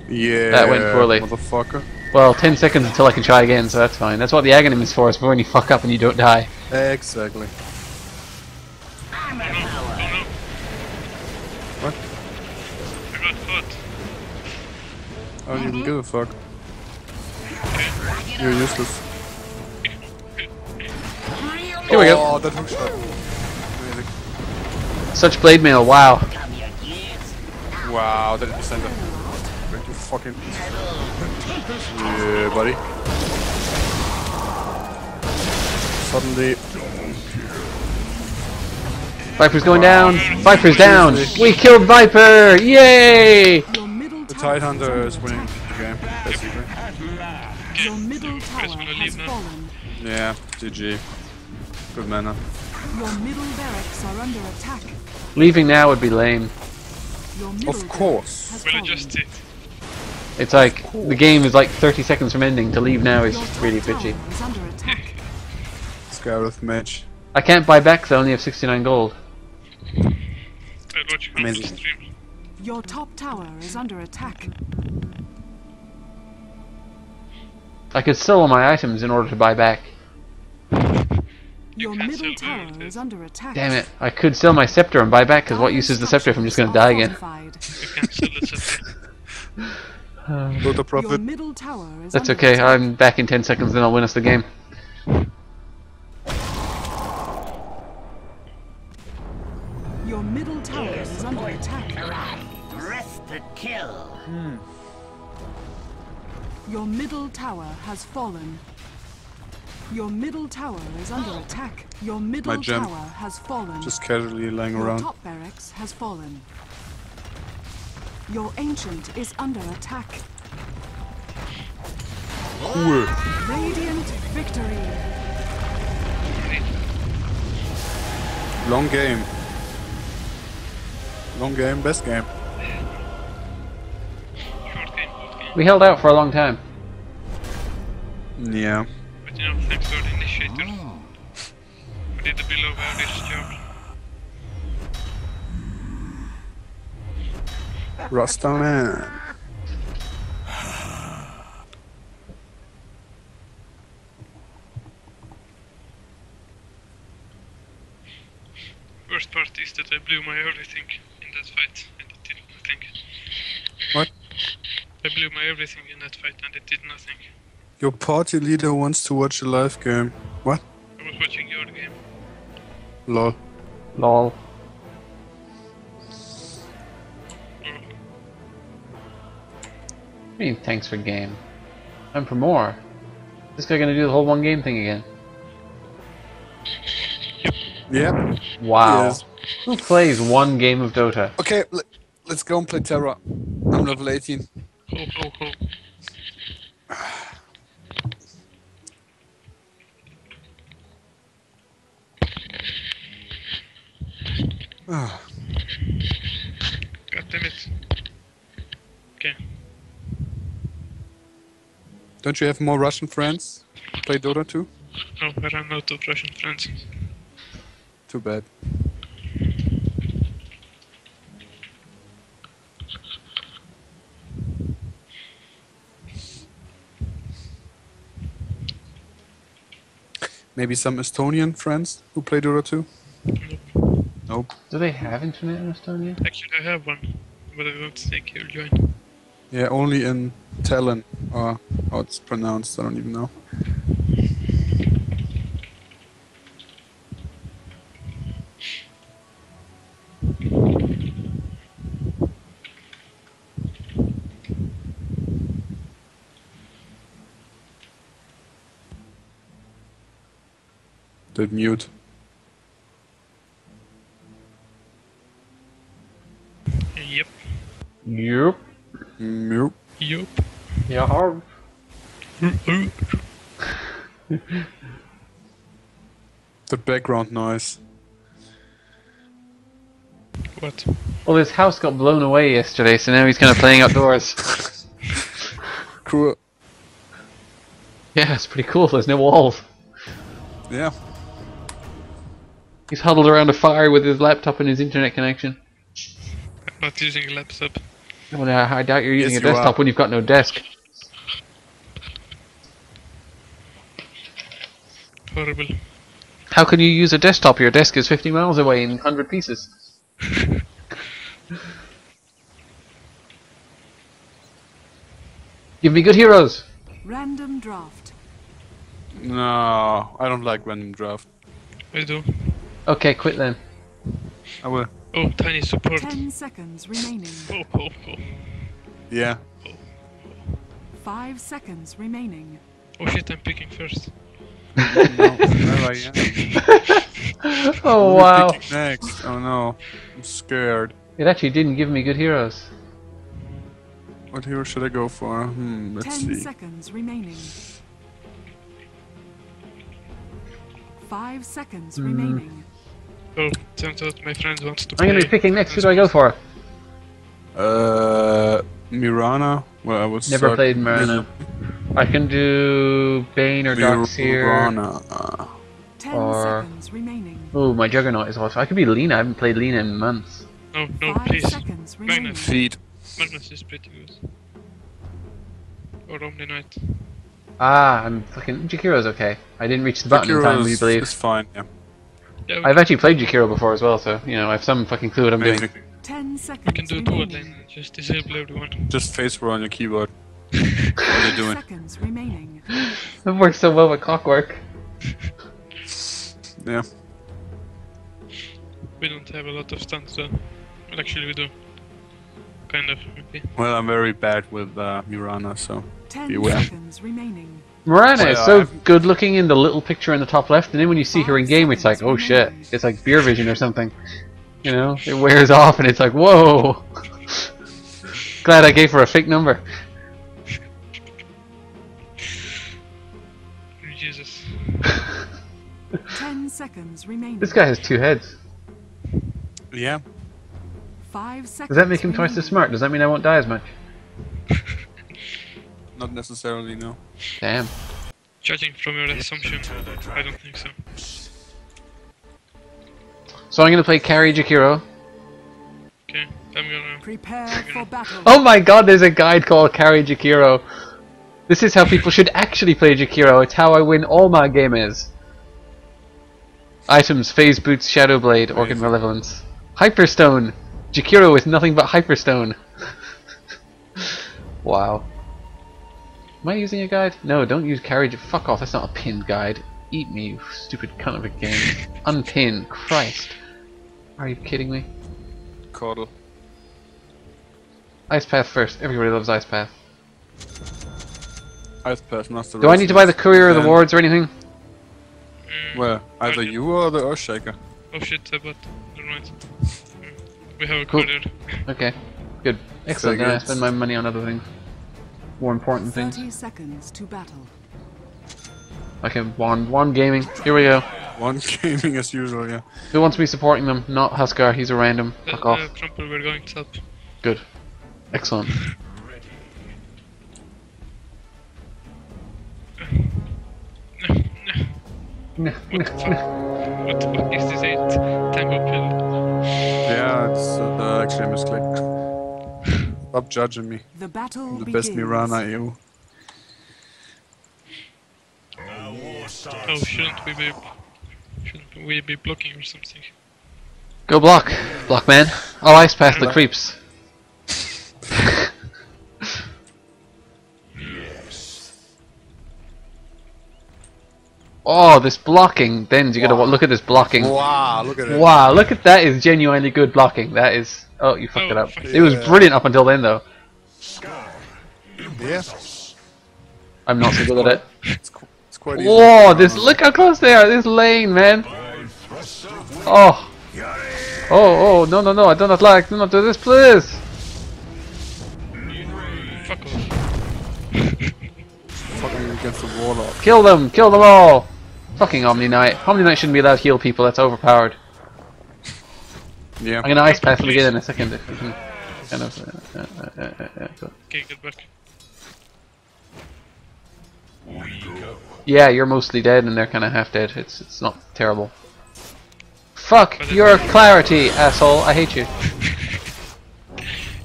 Yeah. That went poorly. Motherfucker. Well, 10 seconds until I can try again, so that's fine. That's what the agony is for, is for when you fuck up and you don't die. Exactly. Armor Oh power. no, What? I got caught. I don't even give a fuck. You're useless. Here we go. Oh, that hook shot. Amazing. Such blade mail, wow. Come your gears. Wow, that is the center. Great you fucking. Yeah, buddy. Suddenly, Viper's going down. Viper's down. We killed Viper. Yay! Your middle the tower Tide is winning the game, basically. Your middle tower has fallen. Yeah, GG. Good mana. Your middle barracks are under attack. Leaving now would be lame. Of course. barracks has Well, I fallen. just did. It's like, the game is like 30 seconds from ending. To leave now is Your just top really tower bitchy. is under attack. Scarlet Mage. I can't buy back because I only have 69 gold. I'll watch you on the Amazing. Stream. Your top tower is under attack. I could sell all my items in order to buy back. Your middle tower is under attack. Damn it. I could sell my scepter and buy back because what use is the scepter if I'm just gonna die again? You can sell it separately. Go to Your middle tower is That's okay. I'm back in 10 seconds, then I'll win us the game. Your middle tower has fallen. Your middle tower is under attack. Your middle tower has fallen. Just casually lying Your around. top barracks has fallen. Your ancient is under attack. Cool. Radiant victory. Long game. Long game, best game. We held out for a long time. Yeah. But you know, thanks to the initiator. Oh. We did a below average job. Rasta man. Worst part is that I blew my everything in that fight and it did nothing. What? I blew my everything in that fight and it did nothing. Your party leader wants to watch a live game. What? I was watching your game. Lol. Lol. I mean, thanks for game. I'm for more. This guy gonna do the whole one game thing again. Yeah. Wow. Who plays one game of Dota? Okay, let's go and play Terra. I'm level 18. Ah, God damn it. Okay. Don't you have more Russian friends? Play Dota too? No, but I ran out of Russian friends. Too bad. Maybe some Estonian friends who play Dota too? Nope. Nope. Do they have internet in Estonia? Actually, I have one, but I don't think he'll join. Yeah, only in Tallinn, or uh, how it's pronounced, I don't even know. Did mute. Yep. Yep. Mute. Yup. Yeah. The background noise. What? Well, his house got blown away yesterday, so now he's kind of playing outdoors. Cool. yeah, it's pretty cool. There's no walls. Yeah. He's huddled around a fire with his laptop and his internet connection. I'm not using a laptop. Well, I, I doubt you're using Yes, a you desktop are. when you've got no desk. Horrible. How can you use a desktop? Your desk is 50 miles away in 100 pieces. Give me good heroes. Random draft. No, I don't like random draft. I do. Okay, quit then. I will. Oh, tiny support. Ten seconds remaining. Oh, oh, oh. Yeah. Five seconds remaining. Oh shit, I'm picking first. no, there I am. Oh wow! Next. Oh no. I'm scared. It actually didn't give me good heroes. What hero should I go for? Hmm, let's Ten see. seconds remaining. Five seconds Hmm. remaining. Oh, turns out my friend wants to I'm gonna be picking next. Who do I go for? Uh, Mirana. Well, I was Never played Mirana. I can do Bane or Dark Seer. Mirana. Ten Or- seconds remaining. Oh, my Juggernaut is also. I could be Lina. I haven't played Lina in months. No, no, Five please. seconds remaining. Magnus. feed. Magnus is pretty good. Or Omni Knight. Ah, I'm fucking. Jakiro's okay. I didn't reach the button in Jakiro time, we is, believe. is fine. Yeah. Yeah, I've actually played Jakiro before as well, so, you know, I have some fucking clue what I'm doing. Ten we seconds can do dual remaining. lane and just disable everyone. Just face roll on your keyboard. what are you doing? Seconds remaining. It works so well with Clockwerk. Yeah. We don't have a lot of stuns though. Well, actually we do. Kind of, maybe. Well, I'm very bad with uh, Mirana, so Ten Beware. seconds remaining. Mirana Oh, is so good looking in the little picture in the top left, and then when you see her in game, it's like, oh shit, it's like beer vision or something. You know, it wears off, and it's like, whoa. Glad I gave her a fake number. Jesus. Ten seconds remaining. This guy has two heads. Yeah. Five seconds. Does that make him twice as smart? Does that mean I won't die as much? Not necessarily, no. Damn. Judging from your assumption, I don't think so. So I'm gonna play carry Jakiro. Okay, I'm gonna. Prepare for battle. Oh my god, there's a guide called Carry Jakiro. This is how people should actually play Jakiro. It's how I win all my games. Items, Phase Boots, Shadow Blade, Orchid Malevolence. Hyperstone! Jakiro is nothing but Hyperstone. wow. Am I using a guide? No, don't use carriage. Fuck off, that's not a pinned guide. Eat me, you stupid cunt of a game. Unpin, Christ. Are you kidding me? Caudal. Ice Path first. Everybody loves Ice Path. Ice Path, Master Do I need to buy the Courier or the Wards or anything? Mm, Well, either you or the Earthshaker. Oh shit, I bought the right. Mm, We have a Cool. courier. Okay, good. Excellent. Very Then I spend my money on other things. More important things. 30 seconds to battle. Okay, one, one Gaming. Here we go. One gaming as usual, yeah. Who wants me supporting them? Not Huskar, he's a random. Uh, Fuck uh, off. Crumple, we're going top. Good. Excellent. What the fuck? What the fuck is this eight tango pill? Yeah, it's uh, the actually misclick. Stop judging me. The battle The begins. best Mirana EU. Oh, shouldn't we be. Shouldn't we be blocking or something? Go block. Block man. I'll ice path the creeps. Oh, this blocking. Then you gotta look at this blocking. Wow, look at it. Wow, look at that is genuinely good blocking. That is. Oh, you fucked it Oh, up. fuck. It was brilliant up until then, though. Yeah, I'm not so good at it. it's, qu- it's quite easy. Whoa, this look how close they are. This lane, man. Oh. Oh, oh, no, no, no. I do not like. Do not do this, please. Fuck off. Fucking against the Warlock. Kill them. Kill them all. Fucking Omni Knight. Omni Knight shouldn't be allowed to heal people. That's overpowered. Yeah. I'm gonna ice path again in a second. If we can kind of. Uh, uh, uh, uh, uh, go. Okay, get back. Yeah, you're mostly dead, and they're kind of half dead. It's it's not terrible. Fuck your clarity, asshole. I hate you.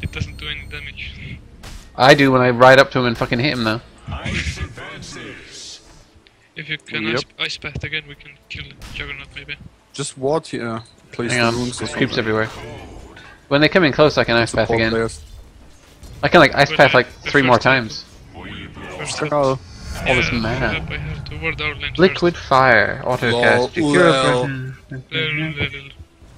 It doesn't do any damage. I do when I ride up to him and fucking hit him, though. If you can Yep. ice, ice path again, we can kill Juggernaut maybe. Just ward here. Place Hang on, there's creeps everywhere. When they come in close, I can ice path again. players. I can like ice But path like three more times. First Check up, out. All this mana. up, I have to ward our lane Liquid fire, auto cast,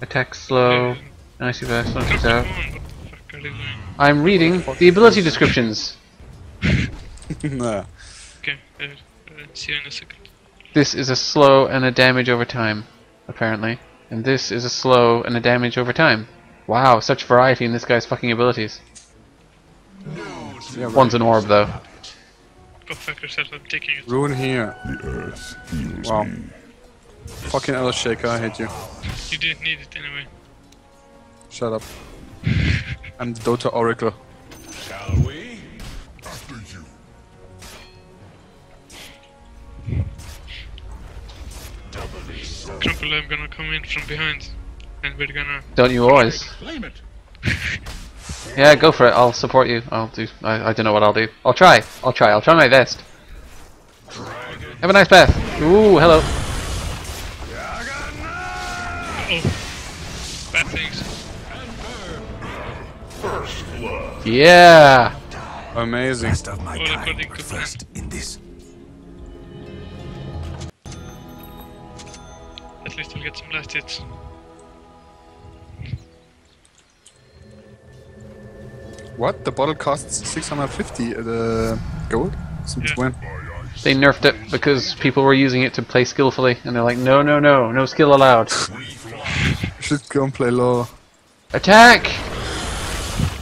attack slow, Lil. icy fast, Come punches out. what the fuck are they doing? I'm reading the ability descriptions. nah. Okay, uh, uh, see you in a second. This is a slow and a damage over time, apparently. And this is a slow and a damage over time. Wow, such variety in this guy's fucking abilities. Yeah, One's an orb, though. Go fuck yourself, I'm taking it. Rune here. Wow. Fucking Earthshaker, I hate you. You didn't need it anyway. Shut up. I'm the Dota Oracle. Shall we? Crumple, I'm gonna come in from behind. And we're gonna. Don't you always? It. Yeah, go for it. I'll support you. I'll do. I, I don't know what I'll do. I'll try. I'll try. I'll try my best. Have a nice bath. Ooh, hello. Oh! Bad things. Yeah. Amazing. of my All according to in this. Least we'll get some last hits. What? The bottle costs 650 uh, the gold? Since Yeah. when? They nerfed it because people were using it to play skillfully, and they're like, no, no, no, no skill allowed. Should go and play low. Attack!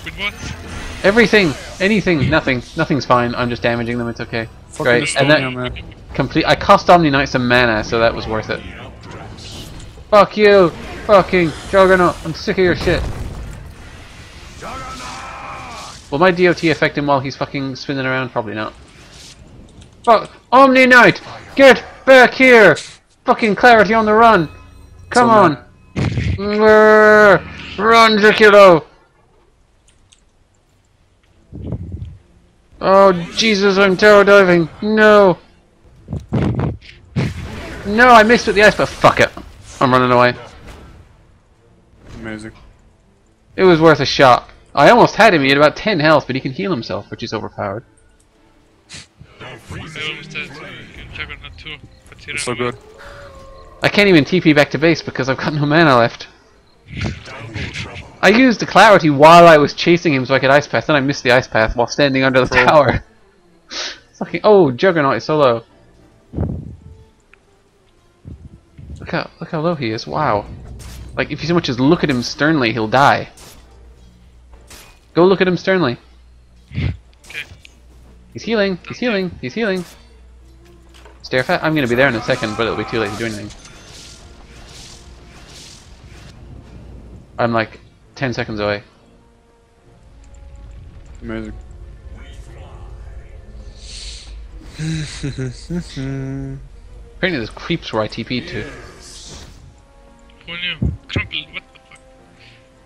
With what? Everything, anything, nothing, nothing's fine. I'm just damaging them. It's okay. Fucking Great, and Estonia, that man. complete. I cost Omni Knight some mana, so that was worth it. Fuck you! Fucking Juggernaut, I'm sick of your shit. Will my DOT affect him while he's fucking spinning around? Probably not. Fuck! Omni Knight! Get back here! Fucking clarity on the run! Come on! Run, Dracula! Oh, Jesus, I'm tower diving! No! No, I missed with the ice, but fuck it. I'm running away. Amazing. It was worth a shot. I almost had him, he had about 10 health, but he can heal himself, which is overpowered. I almost had in Juggernaut too, but he ran So good. I can't even TP back to base because I've got no mana left. I used the clarity while I was chasing him so I could ice path, then I missed the ice path while standing under the tower. Fucking oh, Juggernaut is so low. Look how look how low he is. Wow. Like if you so much as look at him sternly, he'll die. Go look at him sternly. Okay. He's healing. He's healing. He's healing. Stare fat. I'm gonna be there in a second, but it'll be too late to do anything. I'm like 10 seconds away. Amazing. Apparently there's creeps where I TP'd to. Who knew? Crumple, what the fuck?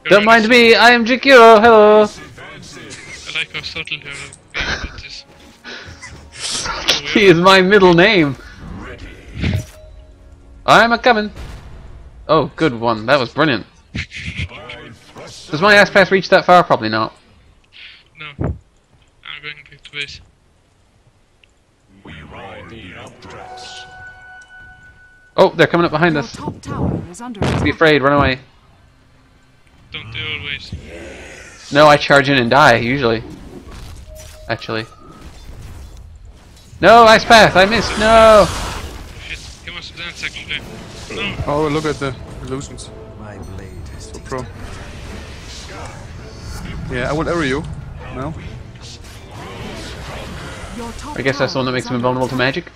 You're Don't mind really- me, I am Jakiro, hello! I like how subtle you're being about. He is my middle name. I'm a coming. Oh, good one. That was brilliant. Does my ass pass reach that far? Probably not. No. I'm going back to base. Oh, they're coming up behind Your us. top tower is under Be afraid, run away. Don't they always? No, I charge in and die, usually. Actually. No, ice path, I missed, no! Shit, he wants to dance actually. No, Oh, look at the illusions. My blade is So pro. Yeah, I will arrow you. No? I guess that's the one that makes him under invulnerable to magic.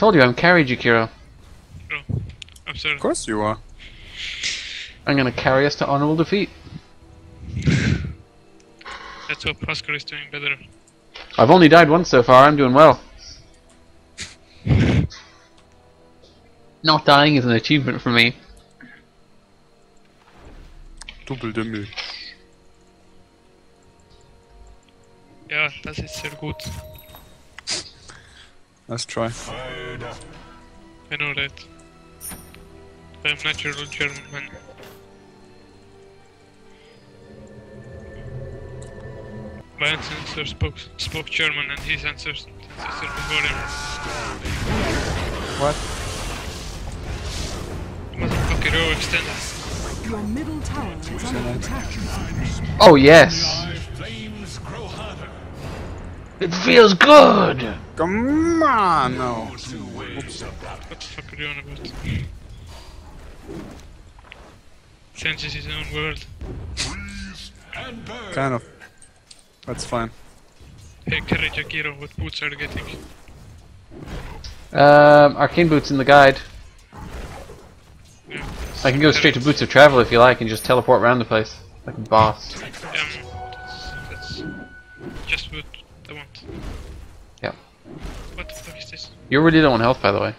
Told you I'm carry Jakiro. Oh, bro. I'm sorry. Of course you are. I'm gonna carry us to honorable defeat. Let's hope Huskar is doing better. I've only died once so far, I'm doing well. Not dying is an achievement for me. Double damage. Ja, das ist sehr gut. Let's try. I know that. I'm natural German man. My ancestor spoke, spoke German and his ancestor ancestor before him. What? Motherfucker, oh, extended. Your middle tower is under attack. Oh yes! It feels good! Come on! No. What the fuck are you on about? Senses his own world. Kind of. That's fine. Hey, carry Jakiro, what boots are you getting? Um, arcane boots in the guide. Yeah. I can go straight to boots of travel if you like and just teleport around the place. Like a boss. Um, that's, that's just what You're really low on health, by the way.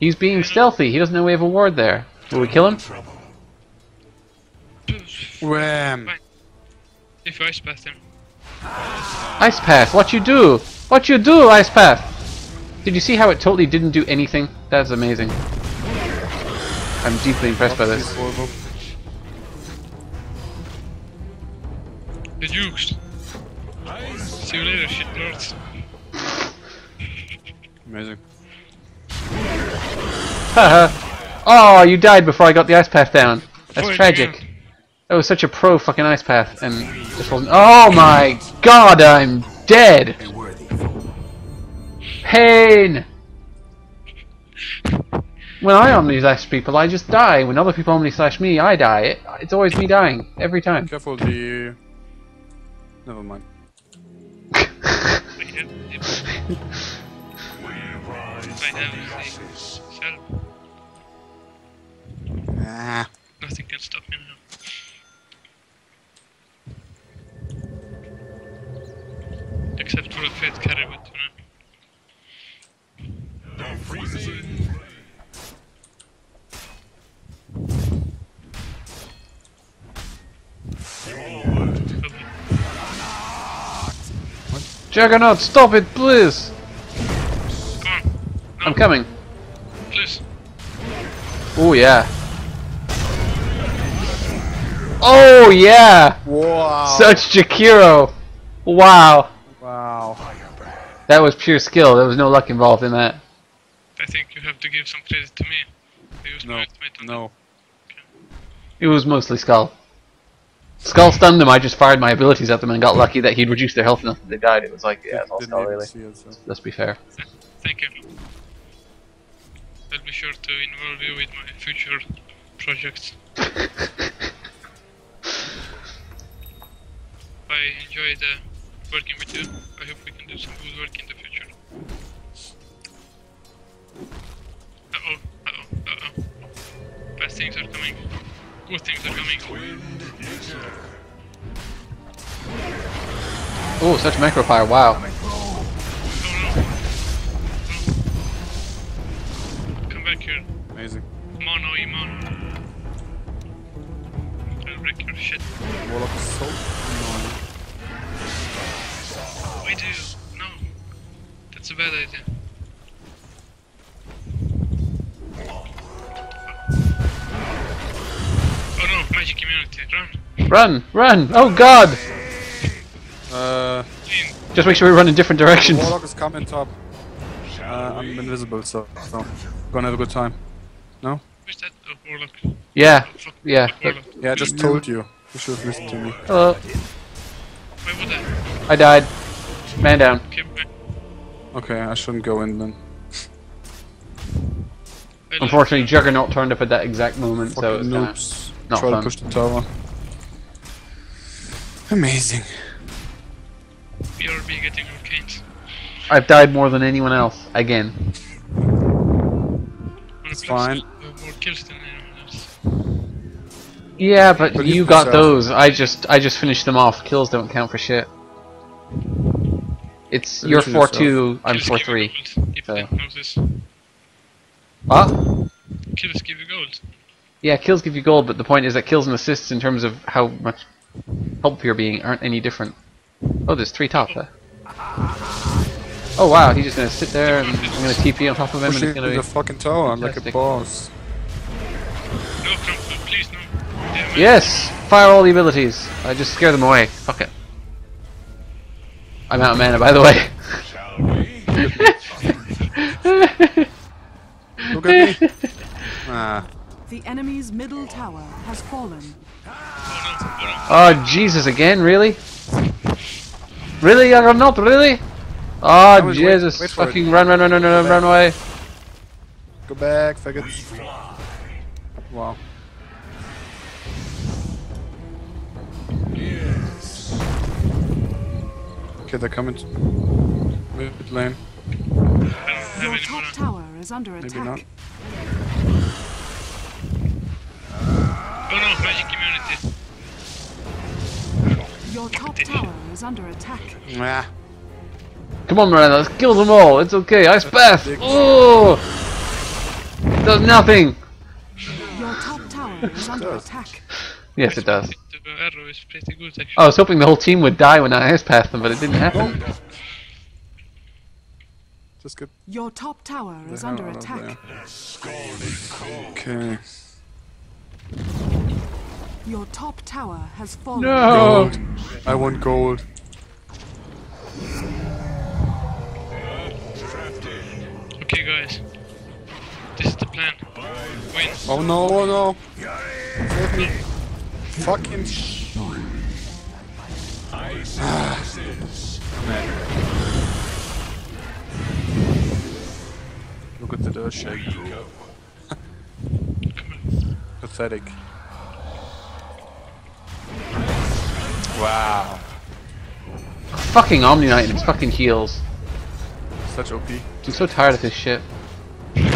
He's being stealthy. He doesn't know we have a ward there. Will we kill him? Wham! Fine. If you ice path him. Ice Path, what you do? What you do, Ice Path? Did you see how it totally didn't do anything? That's amazing. I'm deeply impressed by this. The Dukes! See you later, shit lords. Amazing. Haha. oh, you died before I got the Ice Path down. That's tragic. That was such a pro fucking Ice Path, and just wasn't. Oh my god, I'm dead! Pain! When I omni slash people, I just die. When other people omni slash me, I die. It, it's always me dying. Every time. Careful the... Never mind. Ah. Nothing can stop me now. Except for a fat carry with you know. Juggernaut, stop it, please! Come I'm coming. please. Oh yeah. Oh yeah! Wow. Such Jakiro! Wow. Wow. That was pure skill. There was no luck involved in that. I think you have to give some credit to me. I used my No. ultimate on No. It was mostly Skull. Skull stunned them, I just fired my abilities at them and got lucky that he'd reduced their health enough that they died. It was like, yeah, it's all Skull really. it, so. Let's be fair. Thank you. I'll be sure to involve you with my future projects. I enjoyed uh, working with you. I hope we can do some good work in the future. Uh oh, uh oh, uh oh. Bad things are coming. Good things are coming. Oh, such macropyre, wow. Oh no. Come back here. Amazing. Mono, Imon. I'll wreck your shit. Warlock is so annoying. Why do? No. That's a bad idea. Oh no, magic immunity, run! Run! Run! Oh god! Uh, Just make sure we run in different directions. Warlock is coming top. Uh, I'm invisible, so, so gonna have a good time. No? Who's that? Oh, Warlock. Yeah, Oh, yeah. Warlock. Yeah, I just told you. You should have listened to me. Hello. Why would I? I died. Man down. Okay, I shouldn't go in then. Unfortunately, Juggernaut turned up at that exact moment, so it's Fucking kinda noobs. not Try fun. to push the tower. Amazing. BRB getting arcanes. I've died more than anyone else. Again. It's fine. More kills than anyone else. Yeah, but Believe you got those. I just I just finished them off. Kills don't count for shit. It's Believe you're four two. I'm four three. gold, so- you didn't know this. What? Kills give you gold. Yeah, kills give you gold, but the point is that kills and assists in terms of how much help you're being aren't any different. Oh, there's three top. Huh? Oh wow, he's just gonna sit there and I'm gonna TP on top of him and Pushing it's gonna be. the fucking tower like a boss. No, Crumple, please no. Yes! Fire all the abilities. I just scare them away. Fuck it. I'm out of mana, by the way. Look at me. ah, The enemy's middle tower has fallen. Oh Jesus! Again? Really? Really? I'm not really. Oh wait, Jesus! wait for it. Fucking run, run, run, run, run, run away! go back, faggots. Wow. Okay, they're coming. to- Mid lane. I don't have Your top tower is under Maybe attack. not. Oh no, magic immunity. Your top tower is under attack. Nah. Come on, Miranda, let's kill them all. It's okay. Ice Path. Oh, It does nothing. Your top tower is under attack. Yes, it does. The arrow is pretty good. I was hoping the whole team would die when I ice pathed them, but it didn't happen. Just get Your top tower the is under attack. Okay. Your top tower has fallen. No. Gold. I want gold. Okay guys. This is the plan. Win. Oh no, oh no. Save me. Fucking. Man. Look at the dirt shake. Pathetic. Wow. fucking Omni Knight and its fucking heals. Such OP. You're I'm so tired of this shit. You're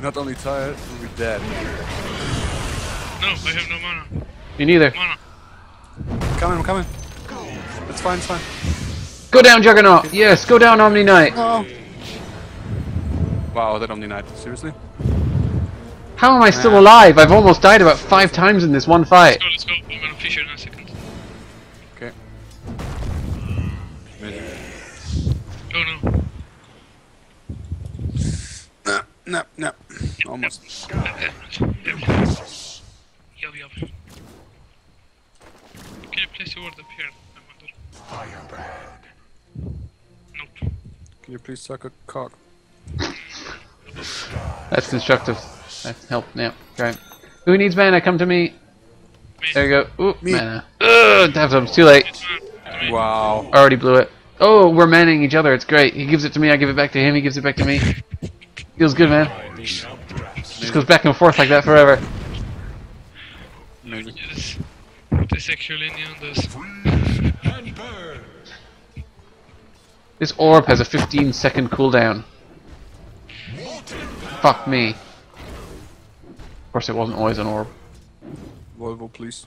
not only tired, you're dead. No, I have no mana. Me neither. Mana. Coming, I'm coming. It's fine, it's fine. Go down, Juggernaut! Yes, go down, Omni Knight! Oh. Wow, that Omni Knight. Seriously? How am I still alive? I've almost died about five times in this one fight. Let's go, let's go. I'm gonna fish in a second. Oh no. No, no, no. Almost. Yup, yup. Can you place your word up here? I wonder. Nope. Can you please suck a cock? That's constructive. That's help. Yeah, great. Who needs mana? Come to me. Me. There you go. Ooh, Me. mana. Ugh, damn, it's too late. It's not. Wow. Already blew it. Oh, we're manning each other. It's great. He gives it to me. I give it back to him. He gives it back to me. Feels good, man. Just goes back and forth like that forever. Amazing. Yes. The sexual innuendos. This orb has a 15 second cooldown. Fuck me. Of course, it wasn't always an orb. Volvo, please.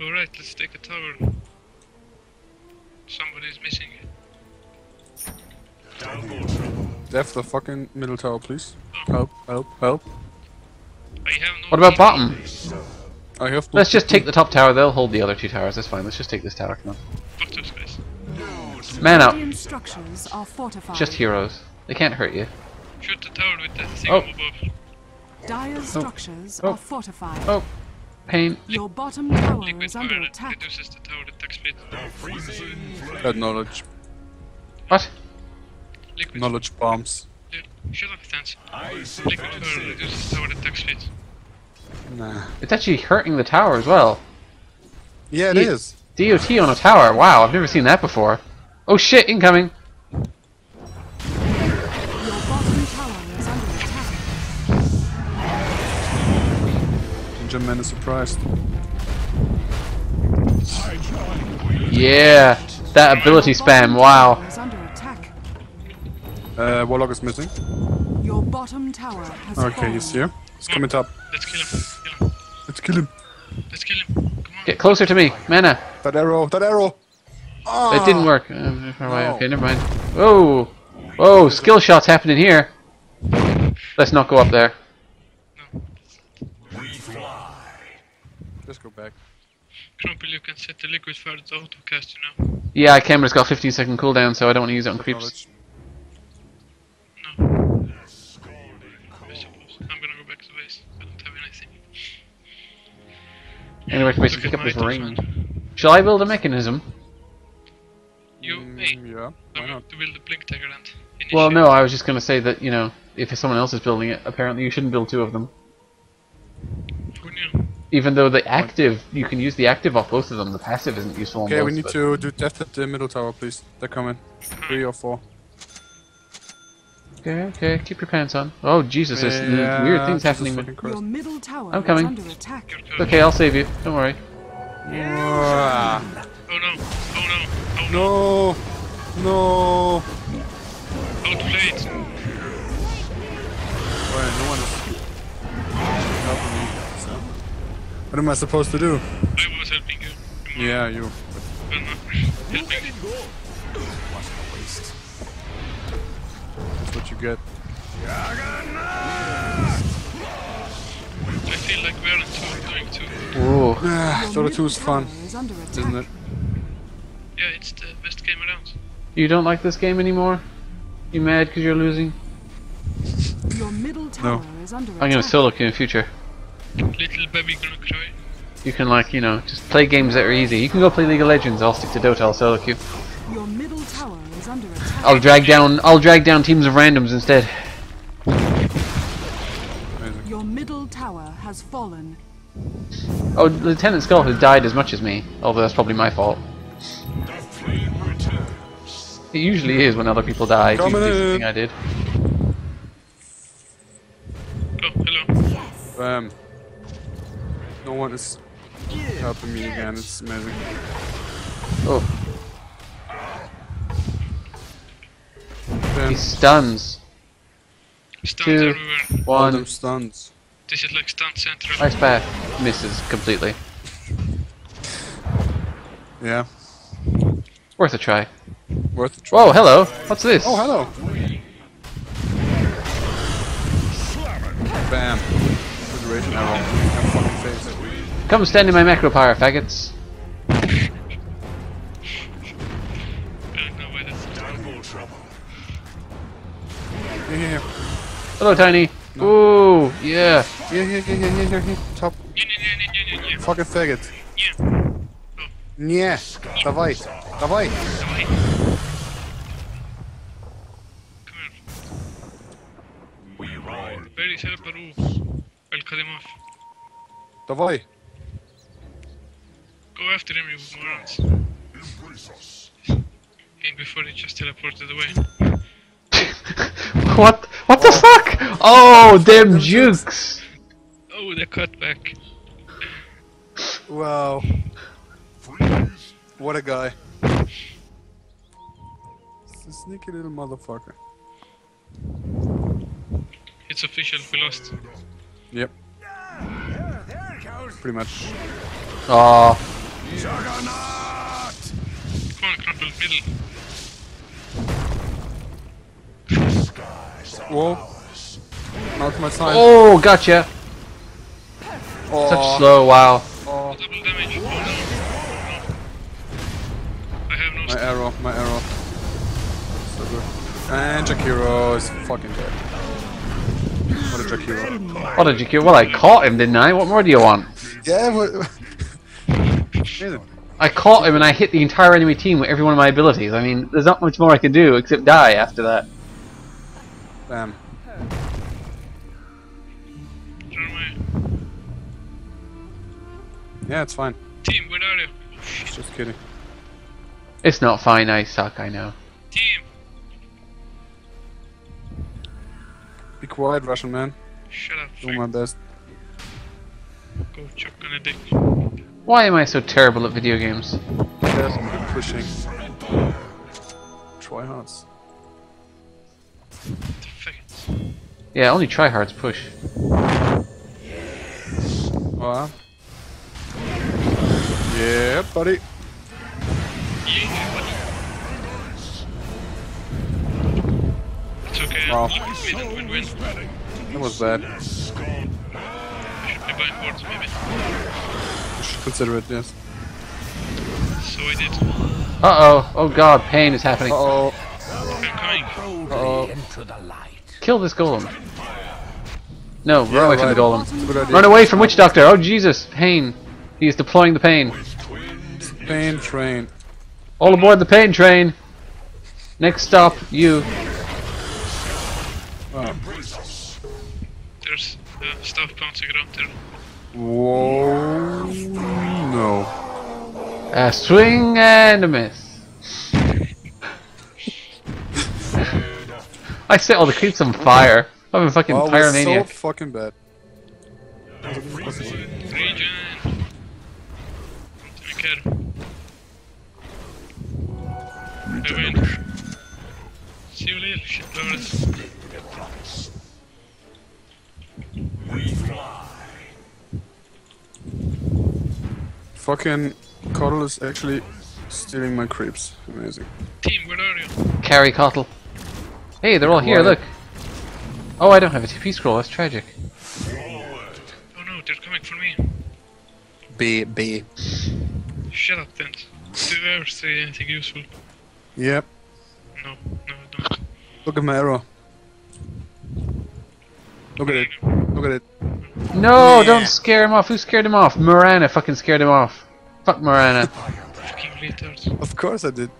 Alright, let's take a tower. Somebody's missing it. Def the fucking middle tower, please. Oh. Help, help, help. I have no What about bottom? I have Let's just take the top tower. They'll hold the other two towers. That's fine. Let's just take this tower. Come Fuck those guys. on. Man up. Radiant are fortified. Just heroes. They can't hurt you. Shoot the tower with that thing Oh. up above. Dire oh. structures Oh. are fortified. Oh, pain. Your bottom tower Liquid is under attack. reduces the tower attack speed. That knowledge. What? Liquid Knowledge bombs. Shut up, Stance. Liquid fire reduces tower attack speed. Nah. It's actually hurting the tower as well. Yeah, it Ye- is. DOT on a tower. Wow, I've never seen that before. Oh shit, incoming. Ginger Man is surprised. Yeah, that ability spam. Wow. tower is under attack. Uh, Warlock is missing. Your bottom tower has Okay, fallen. he's here. He's coming top. Let's kill him. Let's kill him. Let's kill him. Come on. Get closer to me, mana. That arrow, that arrow! It didn't work. Never mind. Okay, never mind. Whoa, whoa, skill shots happening here. Let's not go up there. Just go back. Crumple, you can set the liquid fire to autocast, you know. Yeah, I can, but it's got 15 second cooldown, so I don't want to use it on creeps. No. I suppose. I'm gonna go back to base. I don't have anything. Anyway, we should pick up my this ring. items, Shall I build a Mekansm? You, hey, Mm, yeah, why I'm not? to build the blink dagger and initiate. Well, no, I was just going to say that, you know, if someone else is building it, apparently you shouldn't build two of them. Who knew? Even though the active, you can use the active off both of them, the passive isn't useful on Okay, both. we need but- to do death at the middle tower, please. They're coming. Three or four. Okay, okay, keep your pants on. Oh, Jesus, there's Yeah, weird things Jesus happening. fucking Christ. Your middle tower I'm coming. under attack. Okay, I'll save you. Don't worry. Ah, Oh no. Oh no. Oh no. no! No! Outplayed. Wait, no one is helping me. So. What am I supposed to do? I was helping you. Come on. Yeah, you. Well, no. Helping me. That's what you get. I feel like we're in two doing two. Ooh. Ah, Dota 2 is fun, is isn't it? Yeah, it's the best game around. You don't like this game anymore? You mad because you're losing? Your middle tower is under attack. I'm gonna solo queue in future. Little baby gonna cry. You can like, you know, just play games that are easy. You can go play League of Legends. I'll stick to Dota. I'll solo queue. Your middle tower is under attack. I'll drag down. I'll drag down teams of randoms instead. Your middle tower has fallen. Oh, Lieutenant Skull has died as much as me. Although that's probably my fault. It usually is when other people die. It's Coming usually something I did. Oh, hello. Bam. Um, No one is helping me again. It's amazing. Oh, Damn. he stuns. Stuns Two. everywhere. All One. stuns. This is like stunt central. Ice path misses completely. Yeah. Worth a try. Worth a try. Whoa, hello. What's this? Oh, hello. Bam. Consideration arrow. I'm fucking face. Come stand in my macropyre, faggots. Hello, Tiny. No. Ooh, yeah. Yeah, yeah, yeah, yeah, yeah, yeah. Top. Fucking faggot. Yeah. Давай. Давай. Very set up the rules. El Kadimov. Давай. Go after him, you morons. Embrace us. And before he just teleported away. what? What the fuck? Oh, damn jukes. Oh, the cutback. Wow. Freeze. What a guy. It's a sneaky little motherfucker. It's official, we lost. Yep. Pretty much. Oh, Juggernaut! Come on, crumple, middle. Whoa. Not my time. oh, gotcha. Oh. Such slow. Wow. Oh. Double damage. No. no. I have no My arrow, my arrow. So good. And Jakiro is fucking dead. What a Jakiro. What did you kill? Well, I caught him, didn't I? What more do you want? Yeah, but... Amazing. I caught him and I hit the entire enemy team with every one of my abilities. I mean, there's not much more I can do except die after that. Bam. Yeah, it's fine. Team, where are you? Just kidding. It's not fine, I suck, I know. Team! Be quiet, Russian man. Shut up, Do my best. Go chuck on a dick. Why am I so terrible at video games? Yes, I'm pushing. Try hearts. Yeah, only tryhards push. Wow. Yeah, buddy. Yeah, buddy. It's okay. Wow. Look at me, that win win. That was bad. Should be buying boards, maybe. You should consider it, yes. So I did. Uh oh. Oh god, pain is happening. Uh oh. I'm coming. Uh oh. Kill this golem. No, run Yeah, away from the golem. Run away from Witch Doctor! Oh Jesus, pain. He is deploying the pain. Pain train. All aboard the pain train! Next stop, you. Oh. There's uh, stuff bouncing around there. Whoa. No. A swing and a miss. I set all the creeps on fire. I'm a fucking Oh, we're so fucking bad. Regen! Don't care. I win. See you later, shit lovers. Fucking Coddle is actually stealing my creeps. Amazing. Team, where are you? Carry Cottle. Hey, they're all here, Right. look. Oh, I don't have a TP scroll, that's tragic. Oh no, they're coming for me. B B. Shut up then. Do you ever say anything useful? Yep. No, no, don't. Look at my arrow. Look at it. Look at it. No, Yeah. don't scare him off. Who scared him off? Mirana fucking scared him off. Fuck Mirana. Fucking retard. Of course I did.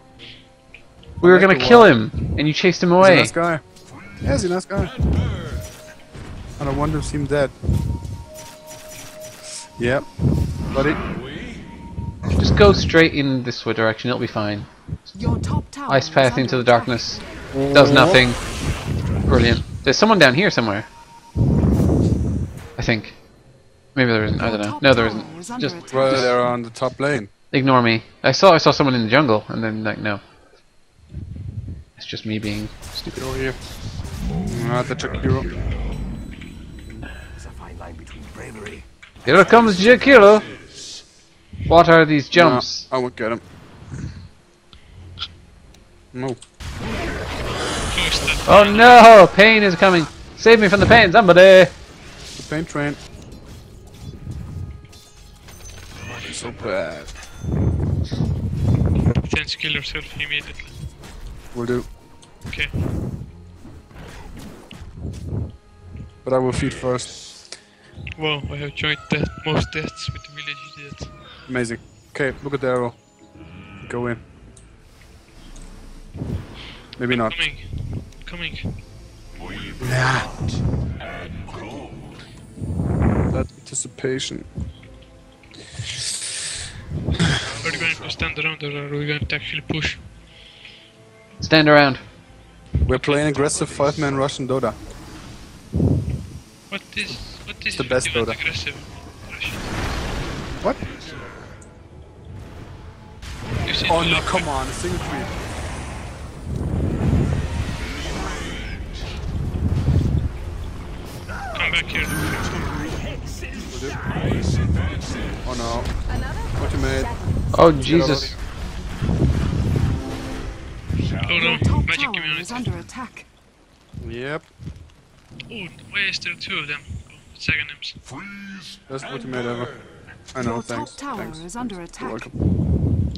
We were gonna kill him, and you chased him He's a away. nice guy. Yeah, he's a nice guy. And I wonder if him dead. Yep. Buddy. Just go straight in this way direction, it'll be fine. Your top tower Ice path into the attack. darkness. Does oh. nothing. Brilliant. There's someone down here somewhere. I think. Maybe there isn't. I don't know. No, there tower isn't. Just attack. Right there on the top lane. ignore me. I saw I saw someone in the jungle, and then like no. It's just me being stupid. Over here. Not the Jakiro. There's a fine line between bravery. Here comes Jakiro. What are these jumps? No, I won't get him. No. Oh no! Pain is coming. Save me from the pain, somebody! The paint train. So bad. Then kill yourself immediately. Will do. Okay. But I will feed first. Wow, I have joined death, most deaths with the village idiot. Amazing. Okay, look at the arrow. Go in. Maybe not. Coming. Coming. That anticipation. Are we going to stand around or are we going to actually push? Stand around. We're playing aggressive five-man Russian Dota. What is what is it's the best even Dota. aggressive? Russian? What? You see Oh the- no, come on, a single creep. Come back here. Oh no. Ultimate. Oh Jesus! Oh Your no, top magic tower is community. under attack. Yep. Oh, why is there two of them? Oh, second names. Best ultimate ever. I know, Your thanks. top tower thanks. is under You're welcome.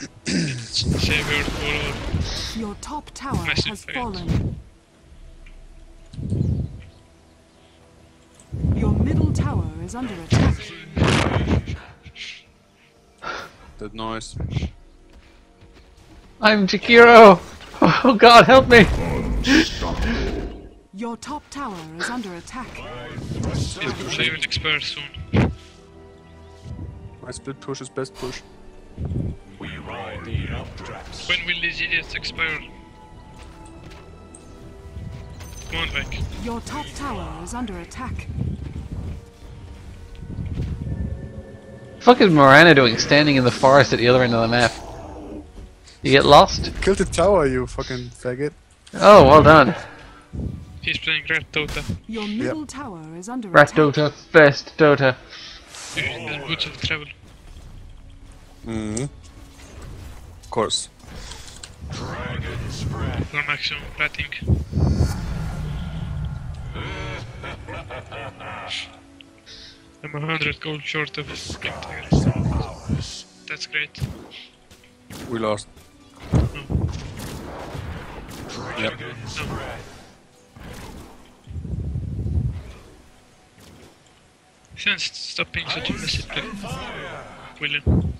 Savior for Your top tower Massive has fallen. Your middle tower is under attack. That noise. I'm Jakiro! Oh god, help me! Your top tower is under attack. Savior will expire soon. My split push is best push. When will these idiots expire? Come on back. Your top tower is under attack. The fuck is Mirana doing standing in the forest at the other end of the map? You get lost? Kill the tower, you fucking faggot. Oh, well done. He's playing Red Dota. Your middle tower is under Rat attack. Dota, best Dota. Using the boots of travel. Mm-hmm. Of course. For maximum rating. I'm a hundred gold short of Spring Tigers. That's great. We lost. Yep. No. Since stop being such a messy player. William.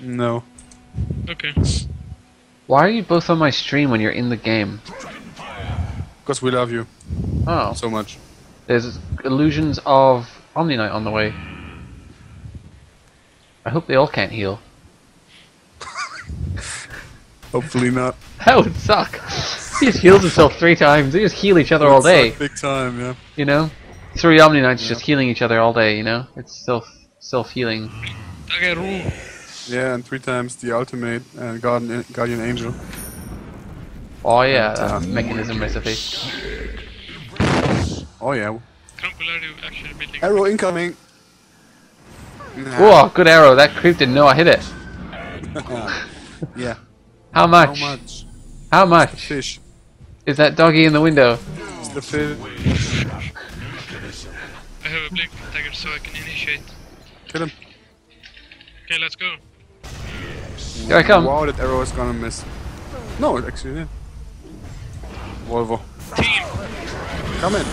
No. Okay. Why are you both on my stream when you're in the game? Because we love you Oh, so much. there's illusions of Omni Knight on the way. I hope they all can't heal. Hopefully not. That would suck. He just heals himself three times. They just heal each other all Would suck day. Big time, yeah. You know, three Omni Knights just healing each other all day. You know, it's self self healing. Yeah, and three times the ultimate and Guardian, Guardian Angel. Oh yeah, And, uh, Mekansm recipe. Oh yeah. Crumple, are you actually building? Arrow incoming! Nah. Whoa, good arrow. That creep didn't know I hit it. Yeah. How much? How much? much? How much? Fish. Is that doggy in the window? It's the fish. I have a blink dagger so I can initiate. Kill him. Okay, let's go. Here I come. Wow, that arrow is gonna miss. No, it actually did. Volvo. Team! Come in.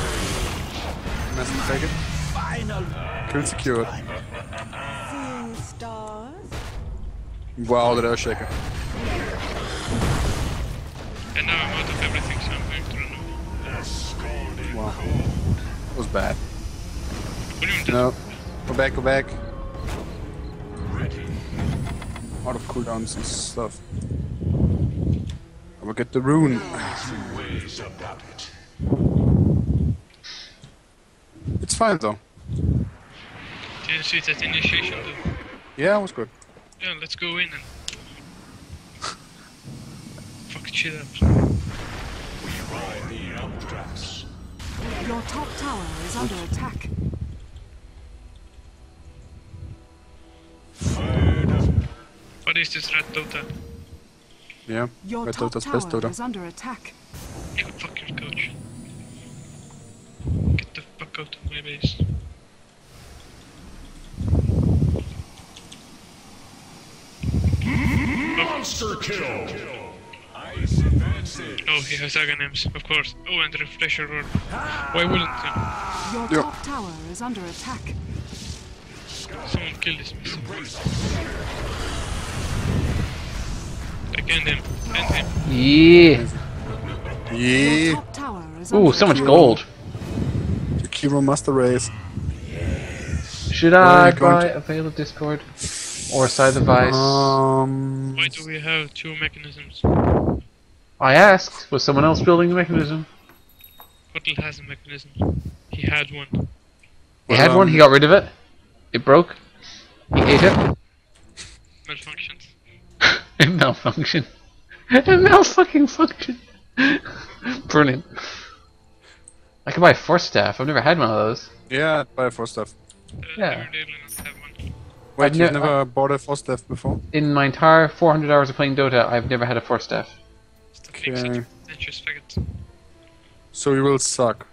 Mess take it. Kill secured. Seeing stars. Wow, that earthshaker. And now I'm out of everything, so I'm going to run away. Wow. That was bad. What do you want? No. Go back, go back. Out of cooldowns and stuff. I will get the rune. It's fine though. Did you see that initiation though? Yeah, it was good. Yeah, let's go in and fuck shit up. Your top tower is under attack. What is this red Dota? Yeah. Your Red top Dota's tower best Dota. is under attack. You fuck your coach. Get the fuck out of my base. Monster kill. Oh, he has Aghanims, of course. Oh, and Refresher Orb. Why wouldn't he? Your Yeah. top tower is under attack. Someone kill this missile. Like, end him. End him. Yeah. Yeah. tower is Ooh, so much attack. gold. Jakiro Master Race. Should are I you going buy to- a Veil of Discord? Or Scythe of Vyse? Um. Why do we have two Mekansms? I asked, was someone else building the Mekansm? Hotel has a Mekansm. He had one. He Well, had one, he um, got rid of it. It broke. He ate it. Malfunctions. It malfunctioned. It malfucking function. Brilliant. I could buy a force staff. I've never had one of those. Yeah, buy a force staff. Uh, Yeah. Riverdale and have one. Wait, I've you've ne- never bought a force staff before? In my entire 400 hours of playing Dota, I've never had a force staff. Stop being such Okay. a pretentious faggot. So you will suck.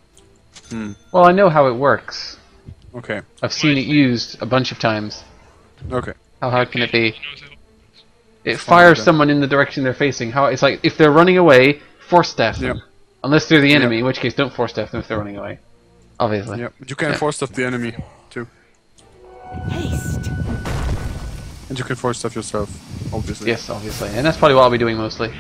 Hmm. Well, I know how it works. Okay. I've seen it used a bunch of times. Okay. How hard can it be? He knows how. It fires then. someone in the direction they're facing. How it's like if they're running away, force staff them. Yep. Unless they're the enemy, in which case don't force staff them if they're running away. Obviously. Yeah. You can Yeah. force staff the enemy too. Haste. And you can force stuff yourself, obviously. Yes, obviously. And that's probably what I'll be doing mostly.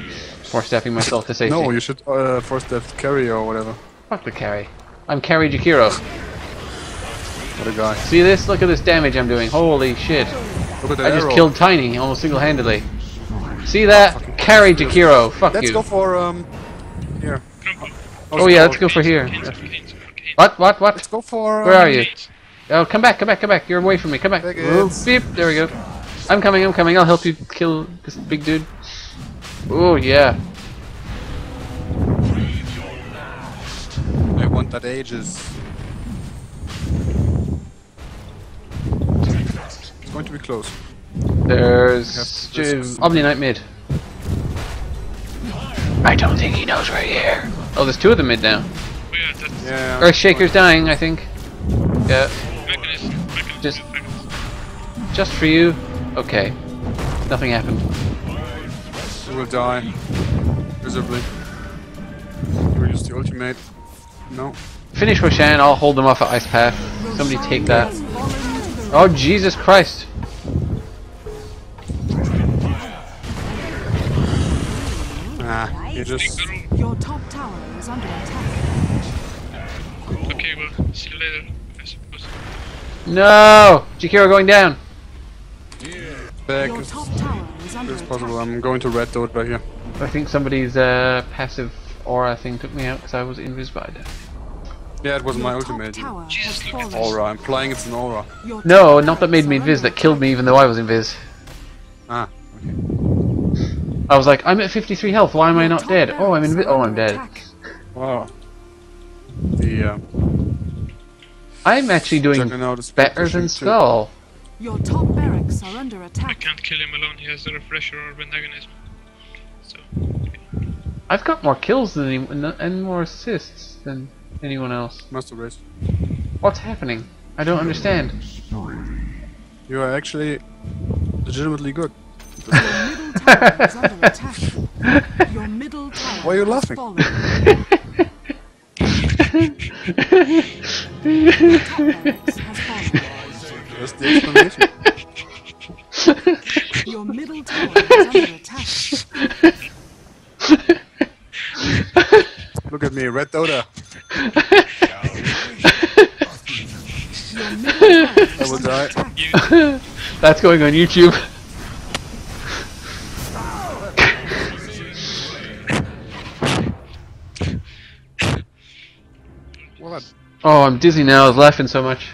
Force staffing myself to safety. No, you should uh, force staff carry or whatever. Fuck the carry. I'm carry Jakiro. What a guy. See this? Look at this damage I'm doing. Holy shit. Look at that I just arrow. killed Tiny almost single-handedly. See that? Carry Jakiro. Fuck Let's you. go for um. Here. oh yeah, let's go for here. What? What? What? Let's go for. Where um, are you? Oh, come back, come back, come back. You're away from me. Come back. There it Oh, is. beep. There we go. I'm coming, I'm coming. I'll help you kill this big dude. Oh, yeah. I want that ages. It's going to be close. There's Yes, Ju- this is- Omni Knight mid. I don't think he knows we're here. Oh, there's two of them mid now. Oh yeah, that's Yeah. Earthshaker's dying, I think. Yeah, Mekansm. Mekansm. Just- just for you. Okay. Nothing happened. You will die. Miserably. You will use the ultimate. No. Finish Roshan, I'll hold them off at Ice Path. Somebody take that. Has fallen into the Oh, Jesus Christ. Ah, you just. Your top tower is under attack. Okay, well, see you later, I suppose. No! Jakiro going down. Back Your as top tower is under as attack. possible. I'm going to red Dota here. I think somebody's uh, passive aura thing took me out because I was invisible. Yeah, it was my Your top ultimate. tower Jesus, look at fallen. Aura. I'm implying it's an aura. Your No, not that made me barracks invis, that killed me even though I was invis. Ah. Okay. I was like, I'm at 53 health, why am I not dead? Oh, I'm barracks invi- Oh, I'm dead. attack. Wow. The uh, I'm actually doing better than too. Skull. Your top barracks are under attack. I can't kill him alone, he has the refresher or antagonism. So, I've got more kills than any- and more assists than anyone else. Master Race. What's happening? I don't understand. You are actually legitimately good. Your middle tower is under attack. Your middle tower Why are you laughing? fallen. Your top barracks has fallen. That's the explanation. Your middle tower is under attack. Look at me, red Dota. Your middle tower I is will under die. attack. That's going on YouTube. Oh, I'm dizzy now. I was laughing so much.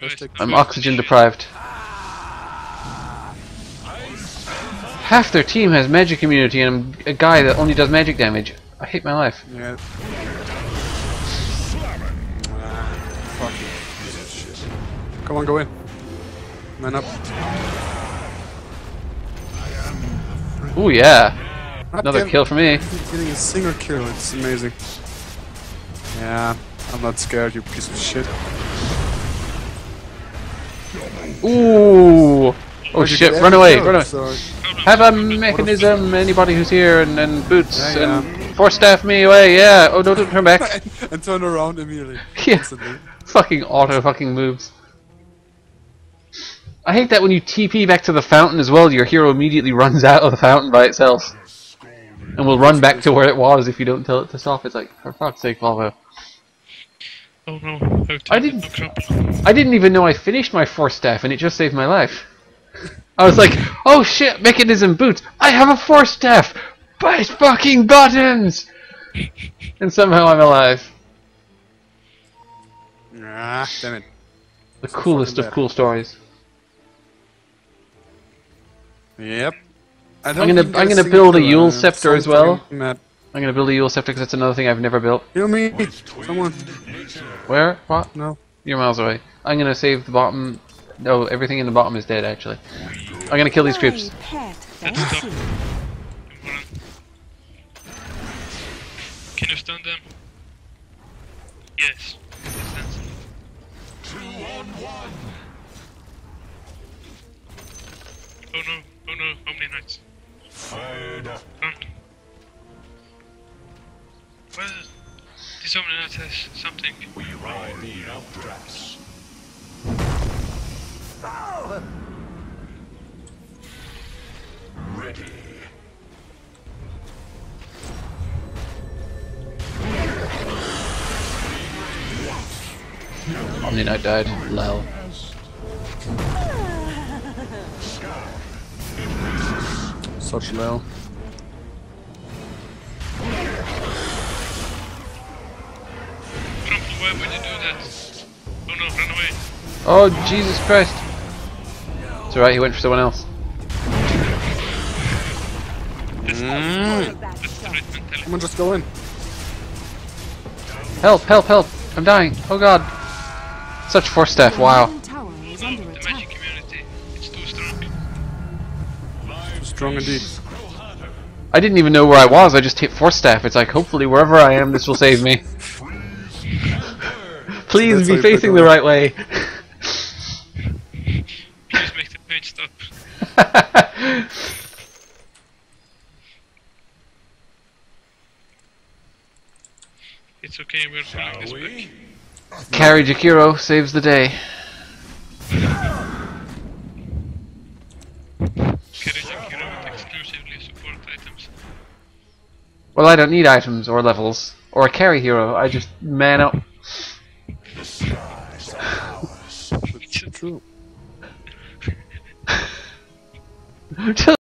come take I'm oxygen deprived. Half their team has magic immunity and I'm a guy that only does magic damage. I hate my life. Yeah. Ah, fuck you, piece of shit. Come on, go in. Man up. Ooh yeah. Not Another kill for me. Getting a single kill, it's amazing. Yeah, I'm not scared, you piece of shit. Ooh. Oh Where'd shit, run away, run away. Sorry. Have a Mekansm, anybody who's here, and, and boots, Yeah, yeah. and force staff me away, yeah. Oh, no, don't turn back. and turn around immediately. Yeah. Instantly. fucking auto fucking moves. I hate that when you TP back to the fountain as well, your hero immediately runs out of the fountain by itself. And will run back to where it was if you don't tell it to stop. It's like, for fuck's sake, Volvo. Oh no, I didn't- I didn't even know I finished my force staff and it just saved my life. I was like, oh shit, Mekansm boots. I have a force staff. By fucking buttons! And somehow I'm alive. Ah, damn it. The coolest of cool stories. Yep. I I'm gonna- I'm gonna build a Eul uh, scepter as well. That I'm gonna build a Eul scepter because that's another thing I've never built. Heal me! Someone. Where? What? No. You're miles away. I'm gonna save the bottom. No, everything in the bottom is dead actually. I'm gonna kill these creeps. My pet Let's stop. fancy. Run. Can you stun them? Yes. Oh no, oh no, how many knights? Run. Well, this Omni Knight has something. Omni Knight died. Lel. Such low. Trump, why would you do that? Oh no, run away. Oh Jesus Christ! It's alright. He went for someone else. That's, Mm. That's that's the right. Come on, just go in. Help! Help! Help! I'm dying! Oh God! Such force staff. Wow. middle tower is No, under the magic community, it's too strong. Strong indeed. I didn't even know where I was. I just hit force staff. It's like hopefully wherever I am, this will save me. Please That's be facing the right way. Please make the pain stop. It's okay, we're pulling this back. Carry Jakiro saves the day. Carry Jakiro with exclusively support items. Well, I don't need items or levels or a carry hero. I just man up. True. Just